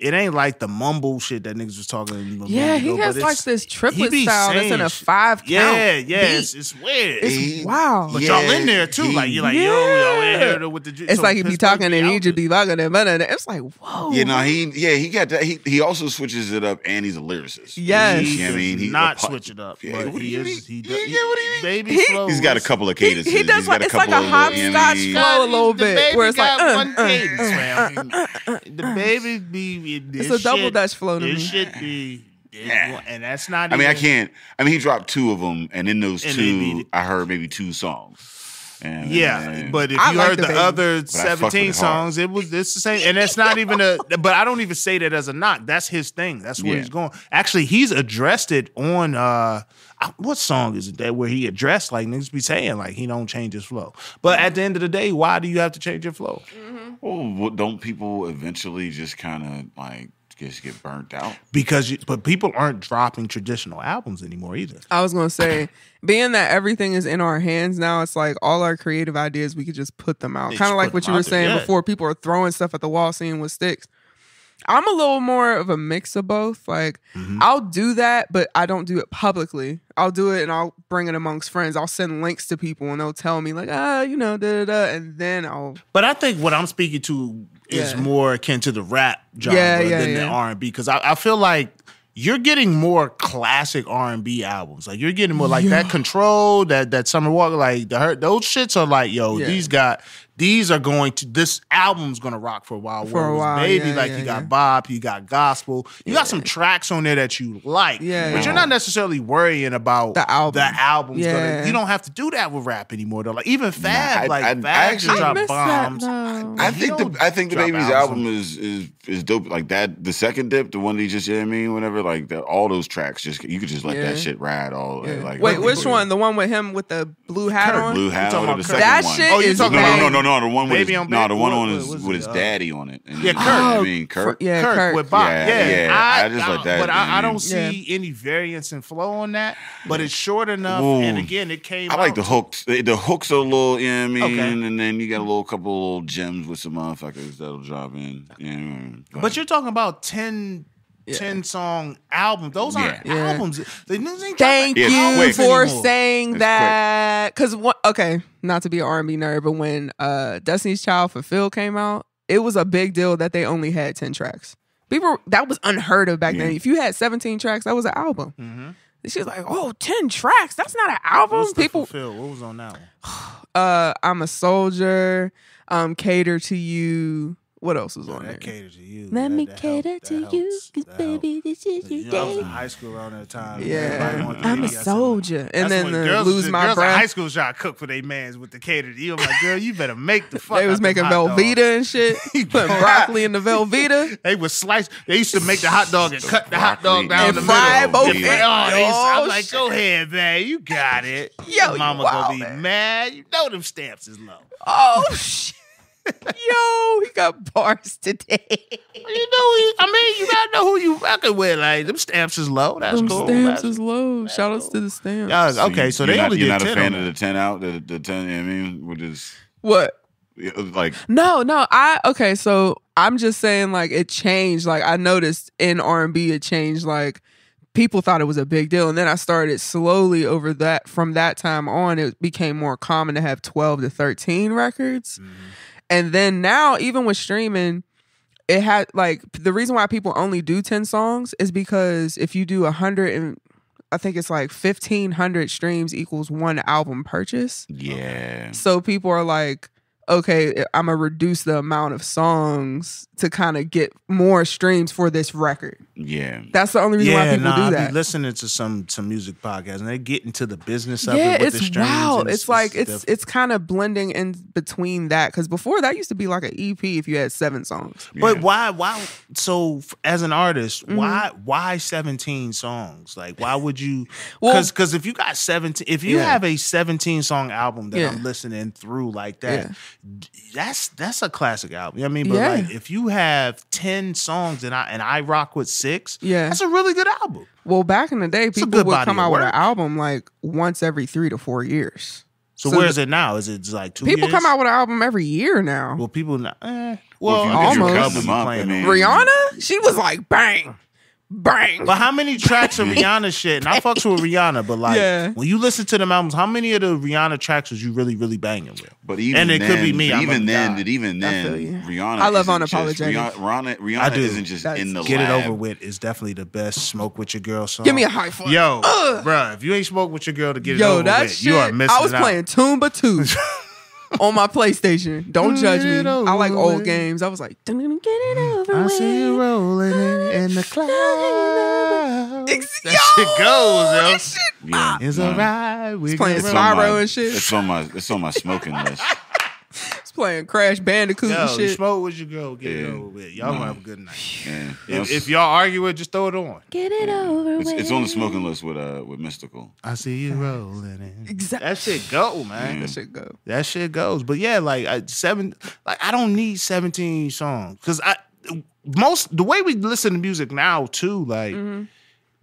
S6: it ain't like the mumble shit that niggas was talking. a minute
S8: Yeah, he
S6: ago, but
S8: has like this triplet
S6: be
S8: style that's in a five count.
S6: Yeah, yeah, it's, it's weird.
S8: It's wow.
S6: but
S7: Yeah,
S6: y'all in there too, like you're like yo, y'all in
S8: Yeah.
S6: here with the.
S8: It's
S6: so
S8: like he be talking and he just be bugging it, but it's like, whoa.
S7: You know, he yeah, he got that. He he also switches it up, and he's a lyricist.
S8: Yes.
S6: He
S7: Yeah, I mean, he
S6: not
S7: a
S6: switch it up,
S7: Yeah,
S6: but
S7: what do
S6: he
S7: you
S6: is.
S7: mean?
S6: He
S7: Yeah,
S6: does.
S7: yeah, what do you mean?
S6: Baby
S8: He-
S6: flow.
S7: He's got a couple of cadences.
S8: he does
S7: He's
S8: like- it's like a
S7: of,
S8: hopscotch
S7: you
S8: flow a little
S6: the
S8: bit,
S6: baby
S8: where it's like, uh,
S6: one
S8: uh,
S6: cadence,
S8: uh,
S6: the baby be
S8: It's
S6: this
S8: a double
S6: shit-
S8: Dutch flow to
S6: This
S8: me.
S6: shit be, it-
S7: Yeah.
S6: and that's not.
S7: I mean, I
S6: even-
S7: can't. I mean, he dropped two of them, and in those
S6: And they
S7: two,
S6: beat it.
S7: I heard maybe two songs. And,
S6: Yeah,
S7: and-
S6: but if
S8: I
S6: you
S8: like
S6: heard
S8: the
S6: the,
S8: baby.
S6: other
S7: I fuck with
S6: seventeen
S7: it hard.
S6: songs, it was it's the same, and it's not even a. But I don't even say that as a knock. That's his thing. That's where
S7: Yeah.
S6: he's going. Actually, he's addressed it on uh, what song is it that where he addressed like niggas be saying like he don't change his flow. But at the end of the day, why do you have to change your flow? Mm-hmm.
S7: well, what- don't people eventually just kind of like just get burnt out?
S6: Because you, but people aren't dropping traditional albums anymore either.
S8: I was gonna say, being that everything is in our hands now, it's like all our creative ideas, we could just put them out. Kind of like what you were saying
S6: yeah.
S8: before. People are throwing stuff at the wall, seeing what sticks. I'm a little more of a mix of both. Like
S6: Mm-hmm.
S8: I'll do that, but I don't do it publicly. I'll do it and I'll bring it amongst friends. I'll send links to people and they'll tell me like, ah, you know, da da da, and then I'll
S6: But I think what I'm speaking to is
S8: Yeah.
S6: more akin to the rap genre
S8: Yeah, yeah,
S6: than the. R and B because I, I feel like you're getting more classic R and B albums. Like you're getting more like that Control, that that Summer Walker, like the those shits are like, yo, these got these are going to this album's gonna rock for a while.
S8: For a while,
S6: baby,
S8: yeah,
S6: like
S8: yeah,
S6: you got
S8: yeah.
S6: bop, you got gospel, you got some tracks on there that you like,
S8: Yeah,
S6: but
S8: yeah.
S6: you're not necessarily worrying about
S8: The album.
S6: The album's
S8: Yeah.
S6: gonna. You don't have to do that with rap anymore. Though, like even Fab,
S7: I-
S6: like
S7: I- I
S6: Fab
S7: actually-
S6: just
S8: I
S6: drop
S8: miss that
S6: bombs.
S8: though.
S7: I
S6: he
S7: think the
S6: don't
S7: I think
S6: DaBaby's
S7: album is is is dope. Like that, the second dip, the one that he just, you know what I mean, whatever. Like that, all those tracks, just you could just let
S8: Yeah.
S7: that shit ride all.
S8: Yeah.
S7: Like
S8: Wait, which one? The one with him with the blue hat
S6: Kirk
S8: on?
S7: Blue Hat
S6: talking about
S7: the second
S8: That
S7: one?
S8: shit
S6: Oh, you
S8: is
S6: talking
S7: no, no, no, no, no. The one with
S6: Baby
S7: his,
S6: on
S7: no, the one
S6: what-
S7: on
S6: what
S7: his
S6: was
S7: with his
S6: Uh,
S7: daddy on it. And
S6: Yeah,
S7: then-
S6: Kirk.
S7: I
S8: Oh,
S7: mean, Kirk.
S8: yeah,
S6: Kirk,
S8: Kirk.
S6: with Bob.
S7: Yeah,
S6: Yeah,
S7: yeah,
S6: I,
S7: I just like that,
S6: But I, I don't
S7: yeah.
S6: see any variance in flow on that. But it's short enough,
S7: Ooh.
S6: and again, it came.
S7: I like
S6: out
S7: the hooks. The the hooks are a little, you know what I mean?
S6: Okay.
S7: And then you got a little couple of little gems with some motherfuckers that'll drop in. You know,
S6: But you're talking about 10, 10 song album. Those aren't
S8: Yeah.
S6: albums. The niggas ain't
S8: Thank
S6: dropping
S8: you
S7: it's quick.
S8: for
S6: anymore.
S8: saying
S7: It's
S8: that. Because what? Okay, not to be an R&B nerd, but when uh, Destiny's Child Fulfilled came out, it was a big deal that they only had ten tracks. People that was unheard of back then. If you had seventeen tracks, that was an album.
S6: Mhm.
S8: She's like, "Oh, 10 tracks? That's not an album."
S6: What's
S8: People,
S6: fulfill? What was on that one?
S8: uh, I'm a soldier. Um, cater to you. What else was on there?
S6: That catered to you.
S10: Let
S6: That-
S10: me
S6: that
S10: cater
S6: helped-
S10: to you,
S6: helps.
S10: 'cause
S6: That
S10: baby, this is
S6: You
S10: your
S6: know, I was
S10: day.
S6: in high school around that time.
S8: Yeah.
S6: Everybody wanted to
S8: I'm
S6: be
S8: a
S6: us.
S8: soldier. And
S6: That's
S8: then
S6: when
S8: the
S6: girls,
S8: lose
S6: the
S8: my
S6: girls in
S8: breath.
S6: high school trying to cook for their mans with the catered to you. I'm like, girl, you better make the fuck.
S8: They was
S6: out
S8: making
S6: them hot dogs.
S8: Velveeta and shit. Putting broccoli in the Velveeta.
S6: They would slice. They used to make the hot dog and cut the hot dog
S7: broccoli
S6: down
S8: and
S6: the
S8: fry both ends.
S6: Oh, they used I'm
S8: Oh,
S6: like,
S8: shit.
S6: go ahead, man. You got it.
S8: Yo,
S6: Your
S8: you
S6: mama
S8: wild,
S6: gonna be
S8: man.
S6: mad. You know them stamps is low.
S8: Oh shit. Yo, he got bars today.
S6: You know, he- I mean, you gotta know who you fucking with. Like them stamps is low. That's
S8: Them
S6: cool.
S8: stamps
S6: That's-
S8: is low. Shout outs to the stamps.
S6: Yeah, okay, so
S7: you're
S6: they
S7: not,
S6: only
S7: you're
S6: did
S7: not a
S6: 10
S7: fan of the ten out, the the ten. I mean, which is
S8: What?
S7: Uh, like
S8: No, no. I okay. So I'm just saying, like it changed. Like I noticed in R and B, it changed. Like people thought it was a big deal, and then I started slowly over that. From that time on, it became more common to have 12 to 13 records, mm-hmm. And then now, even with streaming. It had like the reason why people only do 10 songs is because if you do a hundred and I think it's like 1500 streams equals one album purchase.
S7: yeah.
S8: So people are like, okay, I'm gonna reduce the amount of songs to kind of get more streams for this record.
S7: Yeah.
S8: That's the only reason why people
S6: nah,
S8: do
S6: I
S8: that.
S6: be listening to some some music podcasts and they get into the business of
S8: yeah,
S6: it with the
S8: it's
S6: streams.
S8: wild.
S6: and
S8: It's, like it's
S6: different.
S8: it's kind of blending in between that because before that used to be like an EP if you had seven songs.
S6: But why? Why? So, as an artist,
S8: Mm-hmm.
S6: why? Why seventeen songs? Like, why would you?
S8: Well-
S6: Because because if you got seventeen, if you
S8: Yeah.
S6: have a seventeen song album that
S8: Yeah.
S6: I'm listening through like that,
S8: Yeah.
S6: d- that's that's a classic album. You know what I mean, but
S8: Yeah.
S6: like if you have ten songs and I and I rock with six,
S8: Yeah.
S6: that's a really good album.
S8: Well, back in the day, people would come
S6: of
S8: out with an album like once every three to four years.
S6: So,
S8: So
S6: where's
S8: the-
S6: it now? Is it like two?
S8: People
S6: years?
S8: come out with an album every year now.
S6: Well, people. Not, eh,
S7: Well,
S6: well,
S7: if you-
S6: I guess
S8: if you're
S6: your
S8: cutting
S6: album
S7: up, I mean-
S8: Rihanna, she was like bang, bang.
S6: But how many tracks of Rihanna shit? And I fucks with Rihanna, but like
S8: Yeah.
S6: when you listen to them albums, how many of the Rihanna tracks was you really, really banging with?
S7: But even
S6: And it
S7: then,
S6: could be me,
S7: but even then,
S6: guy.
S7: that even
S8: I
S7: then,
S8: feel you.
S7: Rihanna.
S8: I love
S7: isn't just-
S8: Unapologetic.
S7: Rihanna, Rihanna, Rihanna
S6: I do.
S7: isn't just
S8: That's-
S7: in the
S6: Get
S7: lab.
S6: it over with is definitely the best smoke with your girl song.
S8: Give me a high five.
S6: Yo,
S8: Ugh.
S6: bruh, if you ain't smoke with your girl to get it
S8: Yo,
S6: over
S8: that
S6: with,
S8: shit.
S6: you are missing
S8: I was
S6: out.
S8: playing Tomba 2 on my PlayStation. Don't judge me.
S6: Get
S8: I like old games. I was like, "Dun, dun, get it mm. over
S6: I
S8: with.
S6: see you rolling in, in the clouds.
S8: Ex-
S6: That
S8: Yo,
S6: shit goes, yo.
S8: that shit-
S7: Yeah,
S6: It's
S7: no.
S6: alright. We
S8: playing
S6: can
S7: It's
S6: roll.
S7: on my-
S8: Spyro and shit.
S7: It's on my it's on my smoking list.
S8: It's playing Crash Bandicoot
S6: Yo,
S8: and
S6: you
S8: shit.
S6: smoke with your girl, get it over with. Y'all gonna have a good night.
S7: Yeah.
S6: If, if y'all argue it, just throw it on.
S10: Get it over
S7: it's,
S10: with.
S7: it's on the smoking list with uh with mystical.
S6: I see you rolling in.
S8: Exactly.
S6: That shit go, man.
S8: That shit go.
S6: That shit goes. But yeah, like I, seven, like I don't need seventeen songs because I most the way we listen to music now too, like.
S8: Mm-hmm.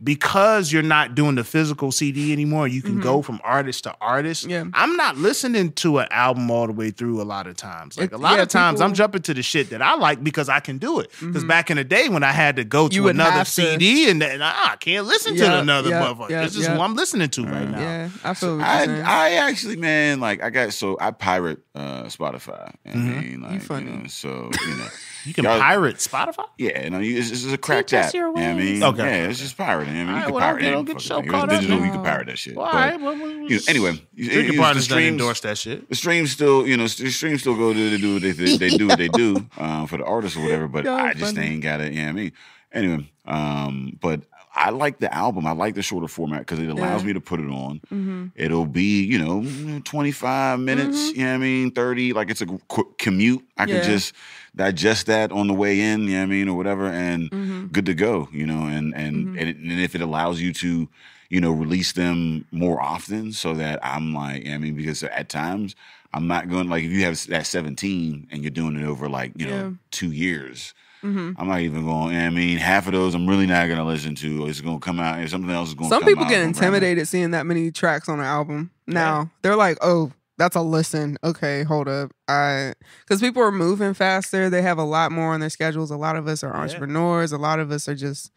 S6: Because you're not doing the physical CD anymore, you can go from artist to artist.
S8: Mm-hmm. Yeah.
S6: I'm not listening to an album all the way through a lot of times. Like
S8: It-
S6: a lot
S8: yeah,
S6: of times, I'm jumping to the shit that I like because I can do it. Because back in the day when I had to go to
S8: You
S6: another
S8: to-
S6: CD and then ah, I can't listen to another
S8: yeah,
S6: motherfucker.
S8: yeah,
S6: this is
S8: yeah.
S6: who I'm listening to right now.
S8: Yeah, I feel what you're
S7: I. I actually man like I got so I pirate uh Spotify. I mean like
S8: funny.
S7: you know so you know
S6: You can
S7: Y'all-
S6: pirate Spotify.
S7: yeah you know you- it's, it's a cracked app.
S10: your
S7: You know what I mean
S6: Okay.
S7: yeah it's just pirating. I mean
S6: All
S7: you
S6: right,
S7: can
S6: well,
S7: pirate
S6: don't-
S7: any
S6: don't get
S7: fucking
S6: yourself caught
S7: It's
S6: up
S7: digital.
S6: now.
S7: You can pirate that shit.
S6: Well,
S7: But,
S6: right, well, we-
S7: you know, anyway, you- you-
S6: Drinking
S7: the
S6: partners
S7: streams-
S6: endorse that shit.
S7: the streams still, you know, the streams still go to they do what they, they, they do what they do um, for the artists or whatever. But I just
S8: funny.
S7: ain't got it. You know I mean? Anyway, um, but I like the album. I like the shorter format because it allows
S8: Yeah. Mm-hmm.
S7: me to put it on. It'll be, you know, 25 minutes, you know what I mean? 30, like it's a qu- commute. I
S8: Yeah.
S7: can just digest that on the way in, you know what I mean, or whatever, and
S8: Mm-hmm.
S7: good to go, you know, and and, and, it, and if it allows you to, you know, release them more often so that I'm like, you know I mean, because at times I'm not going, like if you have that 17 and you're doing it over like, you
S8: Yeah. Mm-hmm.
S7: know, two years, Mm-hmm. I'm not even going, you know what I mean, half of those I'm really not going to listen to. It's going to come out, and something else is going to
S8: Some
S7: come
S8: people
S7: out,
S8: get
S7: I'm gonna grab it.
S8: intimidated seeing that many tracks on an album. Now they're like, "Oh, that's a listen." Okay, hold up. I because people are moving faster. They have a lot more on their schedules. A lot of us are entrepreneurs. A lot of us are just.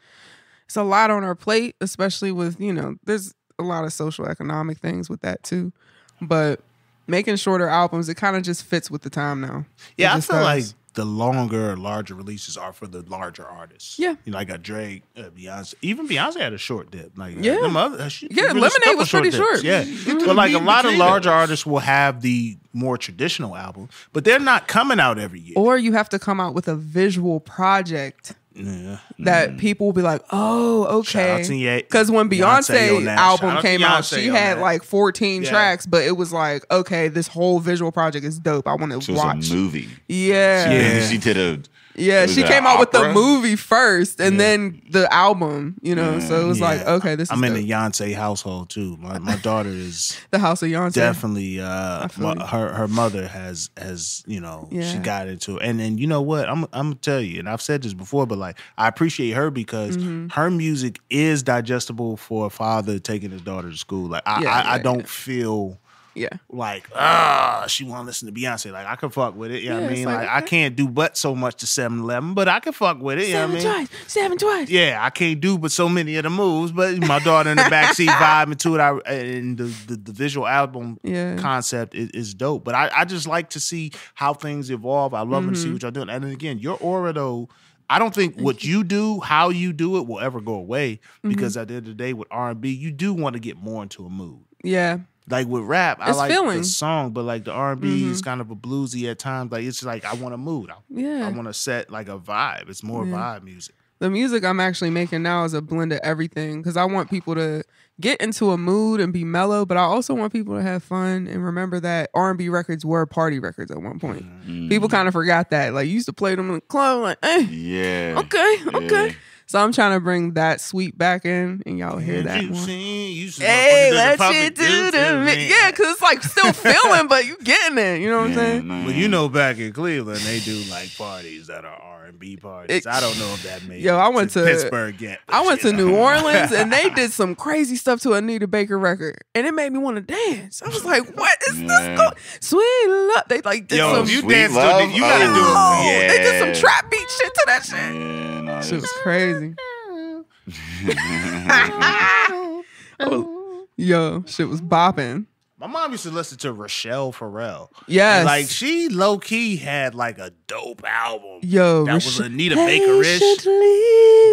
S8: It's a lot on our plate, especially with you know. There's a lot of social economic things with that too, but making shorter albums, it kind of just fits with the time now.
S6: Yeah, I
S8: just
S6: feel like
S8: does.
S6: The longer, larger releases are for the larger artists.
S8: Yeah.
S6: you know, like a Drake, uh, Beyonce. Even Beyonce had a short dip. Like uh,
S8: Yeah.
S6: them other, she
S8: Yeah,
S6: released a
S8: Lemonade
S6: couple
S8: was pretty
S6: dips.
S8: short.
S6: Yeah,
S8: Mhm.
S6: but like a lot of larger artists will have the more traditional album, but they're not coming out every year.
S8: Or you have to come out with a visual project
S6: Yeah.
S8: that people will be like, oh,
S6: Mm. Shout out
S8: okay. Because when
S6: Beyonce
S8: Beyonce, album
S6: Shout out to
S8: came out,
S6: Beyonce
S8: she had
S6: that.
S8: like 14
S6: Yeah.
S8: tracks, but it was like, okay, this whole visual project is dope. I want to watch.
S7: it's a movie.
S8: Yeah.
S6: Yeah.
S7: She did a.
S8: Yeah, she came out with the
S7: opera?
S8: movie first and then the album, you know. So it was like,
S6: Yeah.
S8: okay, this is
S6: I'm in
S8: dope.
S6: the Beyonce household too. My, my daughter is
S8: the house of Beyonce.
S6: definitely uh
S8: feel
S6: my-
S8: you.
S6: her her mother has has you know she
S8: Yeah.
S6: got into it. and then you know what I'm I'm gonna tell you and I've said this before but like I appreciate her because
S8: Mm-hmm.
S6: her music is digestible for a father taking his daughter to school like I
S8: Yeah,
S6: I, I
S8: yeah,
S6: don't
S8: yeah.
S6: feel
S8: Yeah.
S6: like ah she want to listen to Beyonce like I can fuck with it you know what
S8: Yeah,
S6: I mean
S8: like,
S6: like, I can't do but so much to 7-Eleven but I can fuck with it you know what I mean
S8: twice. Seven twice.
S6: yeah, I can't do but so many of the moves, but my daughter in the backseat vibing to it. I, and the, the, the visual album
S8: Yeah.
S6: concept is, is dope. But I, I just like to see how things evolve. I love to
S8: Mm-hmm.
S6: see what y'all doing. And then again, your aura though, I don't think what you do, how you do it, will ever go away.
S8: Mm-hmm.
S6: Because at the end of the day, with R and B, you do want to get more into a mood.
S8: Yeah.
S6: Like with rap, I
S8: It's
S6: like
S8: feeling.
S6: the song, but like the R and B
S8: Mhm.
S6: is kind of a bluesy at times. Like it's just like I want a mood. I,
S8: Yeah.
S6: I want to set like a vibe. It's more
S8: Yeah.
S6: vibe music.
S8: the music I'm actually making now is a blend of everything because I want people to get into a mood and be mellow, but I also want people to have fun and remember that R&B records were party records at one point. People kind of forgot that. Like you used to play them in the club, like, eh,
S7: Yeah.
S8: okay, okay.
S7: Yeah.
S8: So I'm trying to bring that sweet back in, and y'all hear that
S6: you
S8: more.
S6: seen, you seen
S8: Hey,
S6: motherfuckers
S8: let
S6: in
S8: you do
S6: to
S8: the
S6: me.
S8: yeah, because it's like still feeling, but you getting it. You know what I'm saying?
S7: no,
S6: But you know, back in Cleveland, they do like parties that are R and B parties.
S8: It-
S6: I don't know if that made
S8: Yo, I went to-
S6: Pittsburgh yet.
S8: I went to
S6: shit.
S8: New Orleans and they did some crazy stuff to Anita Baker record, and it made me want to dance. I was like, "What is
S7: Yeah.
S8: this? Going? Sweet love." They like did
S6: Yo,
S8: some.
S6: if you
S7: Sweet
S6: dance to
S7: Love?
S6: it, you gotta do oh, it.
S8: Oh,
S7: Yeah.
S8: They did some trap beat shit to that shit.
S7: Yeah, no,
S8: Shit was crazy. Oh, yo, shit was bopping.
S6: My mom used to listen to Rachelle Ferrell.
S8: Yes.
S6: And, like she low key had like a dope album.
S8: Yo,
S6: that was Anita Baker-ish.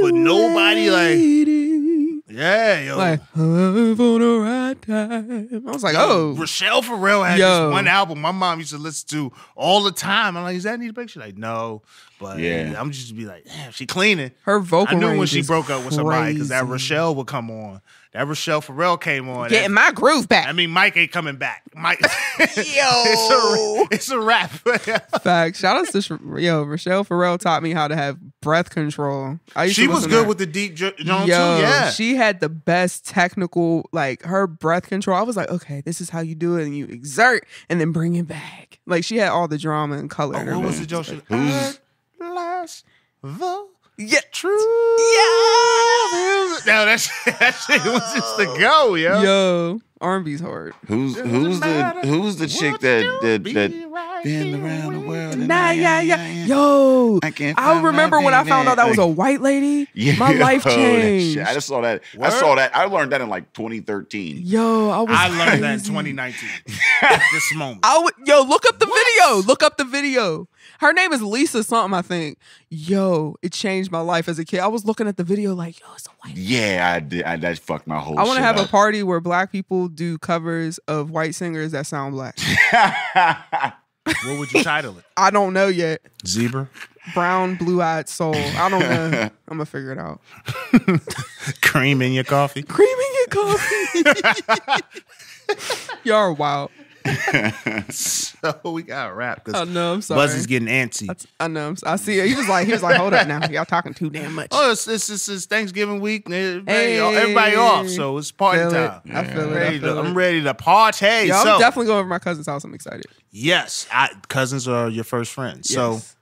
S6: But nobody, like- Yeah, yo.
S8: like love on the right time. I was like, oh,
S6: Rachelle Ferrell had
S8: Yo.
S6: this one album my mom used to listen to all the time. I'm like, is that Anita Baker? She's like, no. But
S7: Yeah.
S6: I'm just be like, damn, she cleaning.
S8: her vocal.
S6: I knew when she broke up with somebody because that. Rachelle would come on. That Rachelle Ferrell came on.
S8: getting my groove back.
S6: I mean, Mike ain't coming back. Mike,
S8: Yo.
S6: it's a, it's a wrap.
S8: Fact. Shout out to yo Rachelle Ferrell taught me how to have breath control. I used
S6: she was good with the deep jo- Jones
S8: Yo,
S6: too. Yeah,
S8: she had the best technical, like her breath control. I was like, okay, this is how you do it, and you exert and then bring it back. Like she had all the drama and color.
S6: Oh, what was the joke? At last, the
S8: Yeah,
S6: True.
S8: yeah.
S6: No, that shit, that shit was just the go, yo.
S8: Yo, R&B's hard.
S7: Who's who's the who's the chick that that that been around the world? and
S8: Nah,
S7: I-
S8: yeah,
S7: I-
S8: yeah. Yo,
S7: I can't
S8: I remember when I found out that was a white lady.
S7: Yeah,
S8: my life
S7: oh,
S8: changed.
S7: shit. I just saw that. I saw that. I learned that in like 2013.
S8: Yo, I was.
S6: I learned that in 2019. At this moment.
S8: I would, yo, look up the video. Look up the video. Her name is Lisa something, I think. Yo, it changed my life as a kid. I was looking at the video like, yo, it's a white.
S7: Yeah, I did. I, that fucked my whole.
S8: I want to
S7: shit
S8: have a party where black people do covers of white singers that sound black.
S6: what would you title it?
S8: I don't know yet.
S6: Zebra.
S8: Brown, blue eyed soul. I don't know. I'm gonna figure it out.
S6: Cream in your coffee.
S8: Cream in your coffee. Y'all are wild.
S6: so we got wrap
S8: I
S6: because
S8: know. I'm sorry.
S6: Buzzy's getting antsy.
S8: That's- I know. I'm- I see it. He was like, he was like, hold up now. Y'all talking too damn much.
S6: Oh, it's, it's, it's, it's Thanksgiving week. and Everybody,
S8: Hey.
S6: everybody off, so it's party
S8: Feel it.
S6: time.
S8: I feel
S6: I'm
S8: it. I
S6: ready,
S8: feel
S6: to,
S8: it.
S6: I'm ready to party.
S8: Yo, I'm
S6: so,
S8: definitely going over to my cousin's house. I'm excited.
S6: yes, I, cousins are your first friends. So
S8: Yes.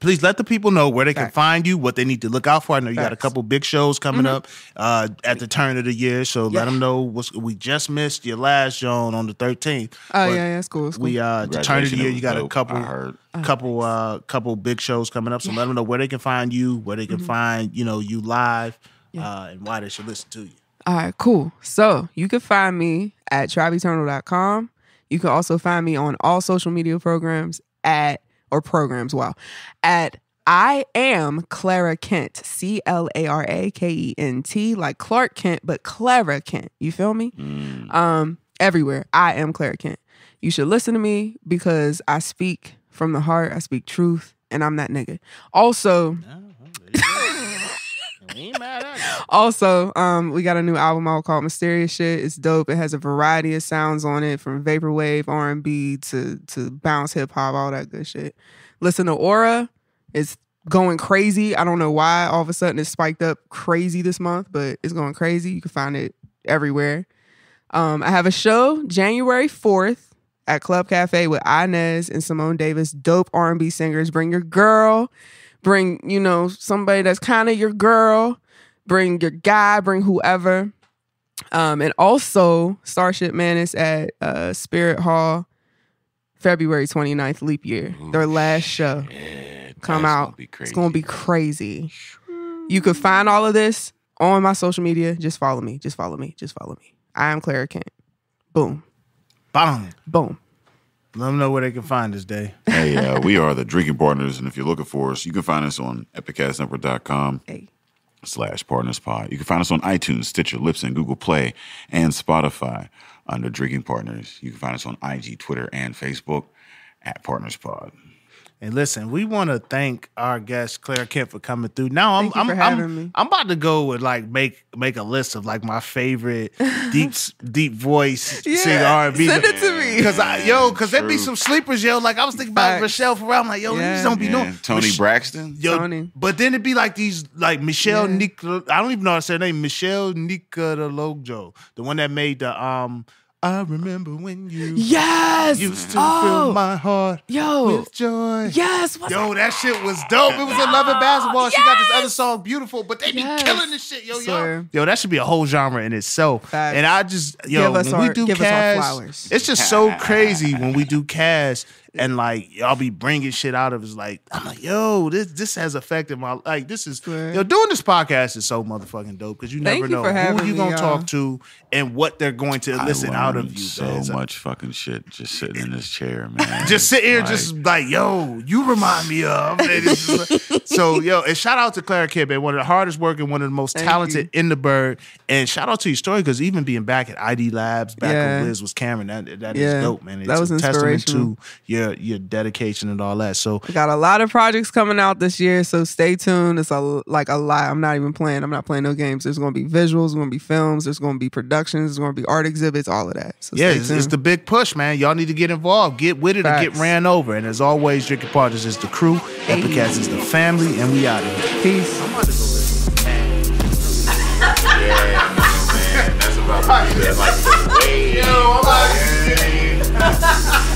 S6: Please let the people know where they can find you, what they need to look out for. I know you got a
S8: Mm-hmm.
S6: couple big shows coming up uh, at the turn of the year, so
S8: Yeah.
S6: let them know what's. We just missed your last Joan on the 13th.
S8: Oh yeah, yeah, it's cool. It's cool.
S6: We uh, the turn of the year, you got
S7: was
S6: a couple,
S7: I
S6: couple, uh, couple big shows coming up. So let them know where they can find you, where they can find you know you live, uh, and why they should listen to you.
S8: All right, cool. So you can find me at tribeeternal.com. You can also find me on all social media programs at or programs. Wow, at I am Clara Kent, C L A R A K E N T, like Clark Kent, but Clara Kent. You feel me? Um, everywhere. I am Clara Kent. You should listen to me because I speak from the heart. I speak truth, and I'm that nigga. Also, also, um, we got a new album out called Mysterious Shit. It's dope. It has a variety of sounds on it, from vaporwave, R and B to to bounce hip hop, all that good shit. Listen to Aura. It's going crazy. I don't know why all of a sudden it spiked up crazy this month, but it's going crazy. You can find it everywhere. Um, I have a show January 4th at Club Cafe with Inez and Simone Davis, dope R&B singers. Bring your girl, bring, you know, somebody that's kind of your girl, bring your guy, bring whoever. Um, and also Starship Mantis at uh, Spirit Hall, February 29th, leap year. Their last show. Come
S7: that's
S8: out.
S7: gonna be
S8: It's going to be crazy. You can find all of this on my social media. Just follow me. Just follow me. Just follow me. I am Clara Kent. Boom.
S6: Bang.
S8: Boom.
S6: Let them know where they can find us, Day.
S7: Hey, uh, we are the Drinking Partners, and if you're looking for us, you can find us on epicastnetwork.com slash partners pod. You can find us on iTunes, Stitcher, Libsyn, Google Play, and Spotify under Drinking Partners. You can find us on IG, Twitter, and Facebook at Partners Pod.
S6: And listen, we want to thank our guest Clara Kent for coming through. Now I'm
S8: Thank you
S6: I'm
S8: for
S6: I'm,
S8: me.
S6: I'm about to go with like make make a list of like my favorite deep deep voice
S8: Yeah,
S6: singer R&B.
S8: send it to me.
S6: Cause I yo, cause there'd be some sleepers, yo. Like I was thinking about
S8: Facts.
S6: Michelle Farrell. I'm like, yo,
S8: Yeah.
S6: these don't be
S7: Yeah,
S6: knowing
S7: Toni
S6: Mich-
S7: Braxton.
S6: Yo,
S8: Toni.
S6: but then it'd be like these like Michelle
S8: Yeah.
S6: Nicola. I don't even know how to say her name. Michelle Nicolojo, the one that made the um. I remember when you
S8: Yes.
S6: used to
S8: Oh.
S6: fill my heart
S8: Yo.
S6: with joy.
S8: Yes. What's
S6: Yo, that shit was dope. It was in Love and Basketball. She got this
S8: Yes.
S6: other song, Beautiful, but they be
S8: Yes.
S6: killing this shit, yo, yo. Yo, that should be a whole genre in itself.
S8: Facts.
S6: And I just, yo,
S8: Give us
S6: when we do
S8: give us our flowers.
S6: it's just so crazy when we do cast and like y'all be bringing shit out of us. Like I'm like, yo, this this has affected my like. This is
S8: Swear.
S6: yo doing this podcast is so motherfucking dope because you
S8: Thank
S6: never
S8: you
S6: know who you
S8: me,
S6: gonna
S8: y'all.
S6: talk to and what they're going to listen out of you.
S7: So
S6: man.
S7: much fucking shit just sitting in this chair, man.
S6: just sit here,
S7: Like,
S6: just like, yo, you remind me of. And it's just like- so, yo, and shout out to Clara Kent, man, one of the hardest working, one of the most
S8: Thank
S6: talented in the Burgh. And shout out to your story because even being back at ID Labs, back
S8: Yeah.
S6: when Wiz was Cameron, that that is
S8: Yeah.
S6: dope, man. It's
S8: That was
S6: a testament
S8: inspirational.
S6: to your your dedication and all that. So,
S8: We got a lot of projects coming out this year, so stay tuned. It's a like a lot. I'm not even playing. I'm not playing no games. There's going to be visuals. There's going to be films. There's going to be productions. There's going to be art exhibits. All of that. So
S6: yeah,
S8: stay
S6: it's,
S8: tuned.
S6: it's the big push, man. Y'all need to get involved, get with it, and get ran over. And as always, Drinking Partners is the crew, Epicast is the family, and we out of here.
S8: Peace.
S7: That's about to be that, like,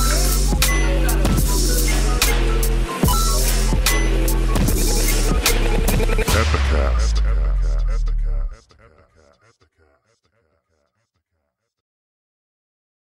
S11: Epicast.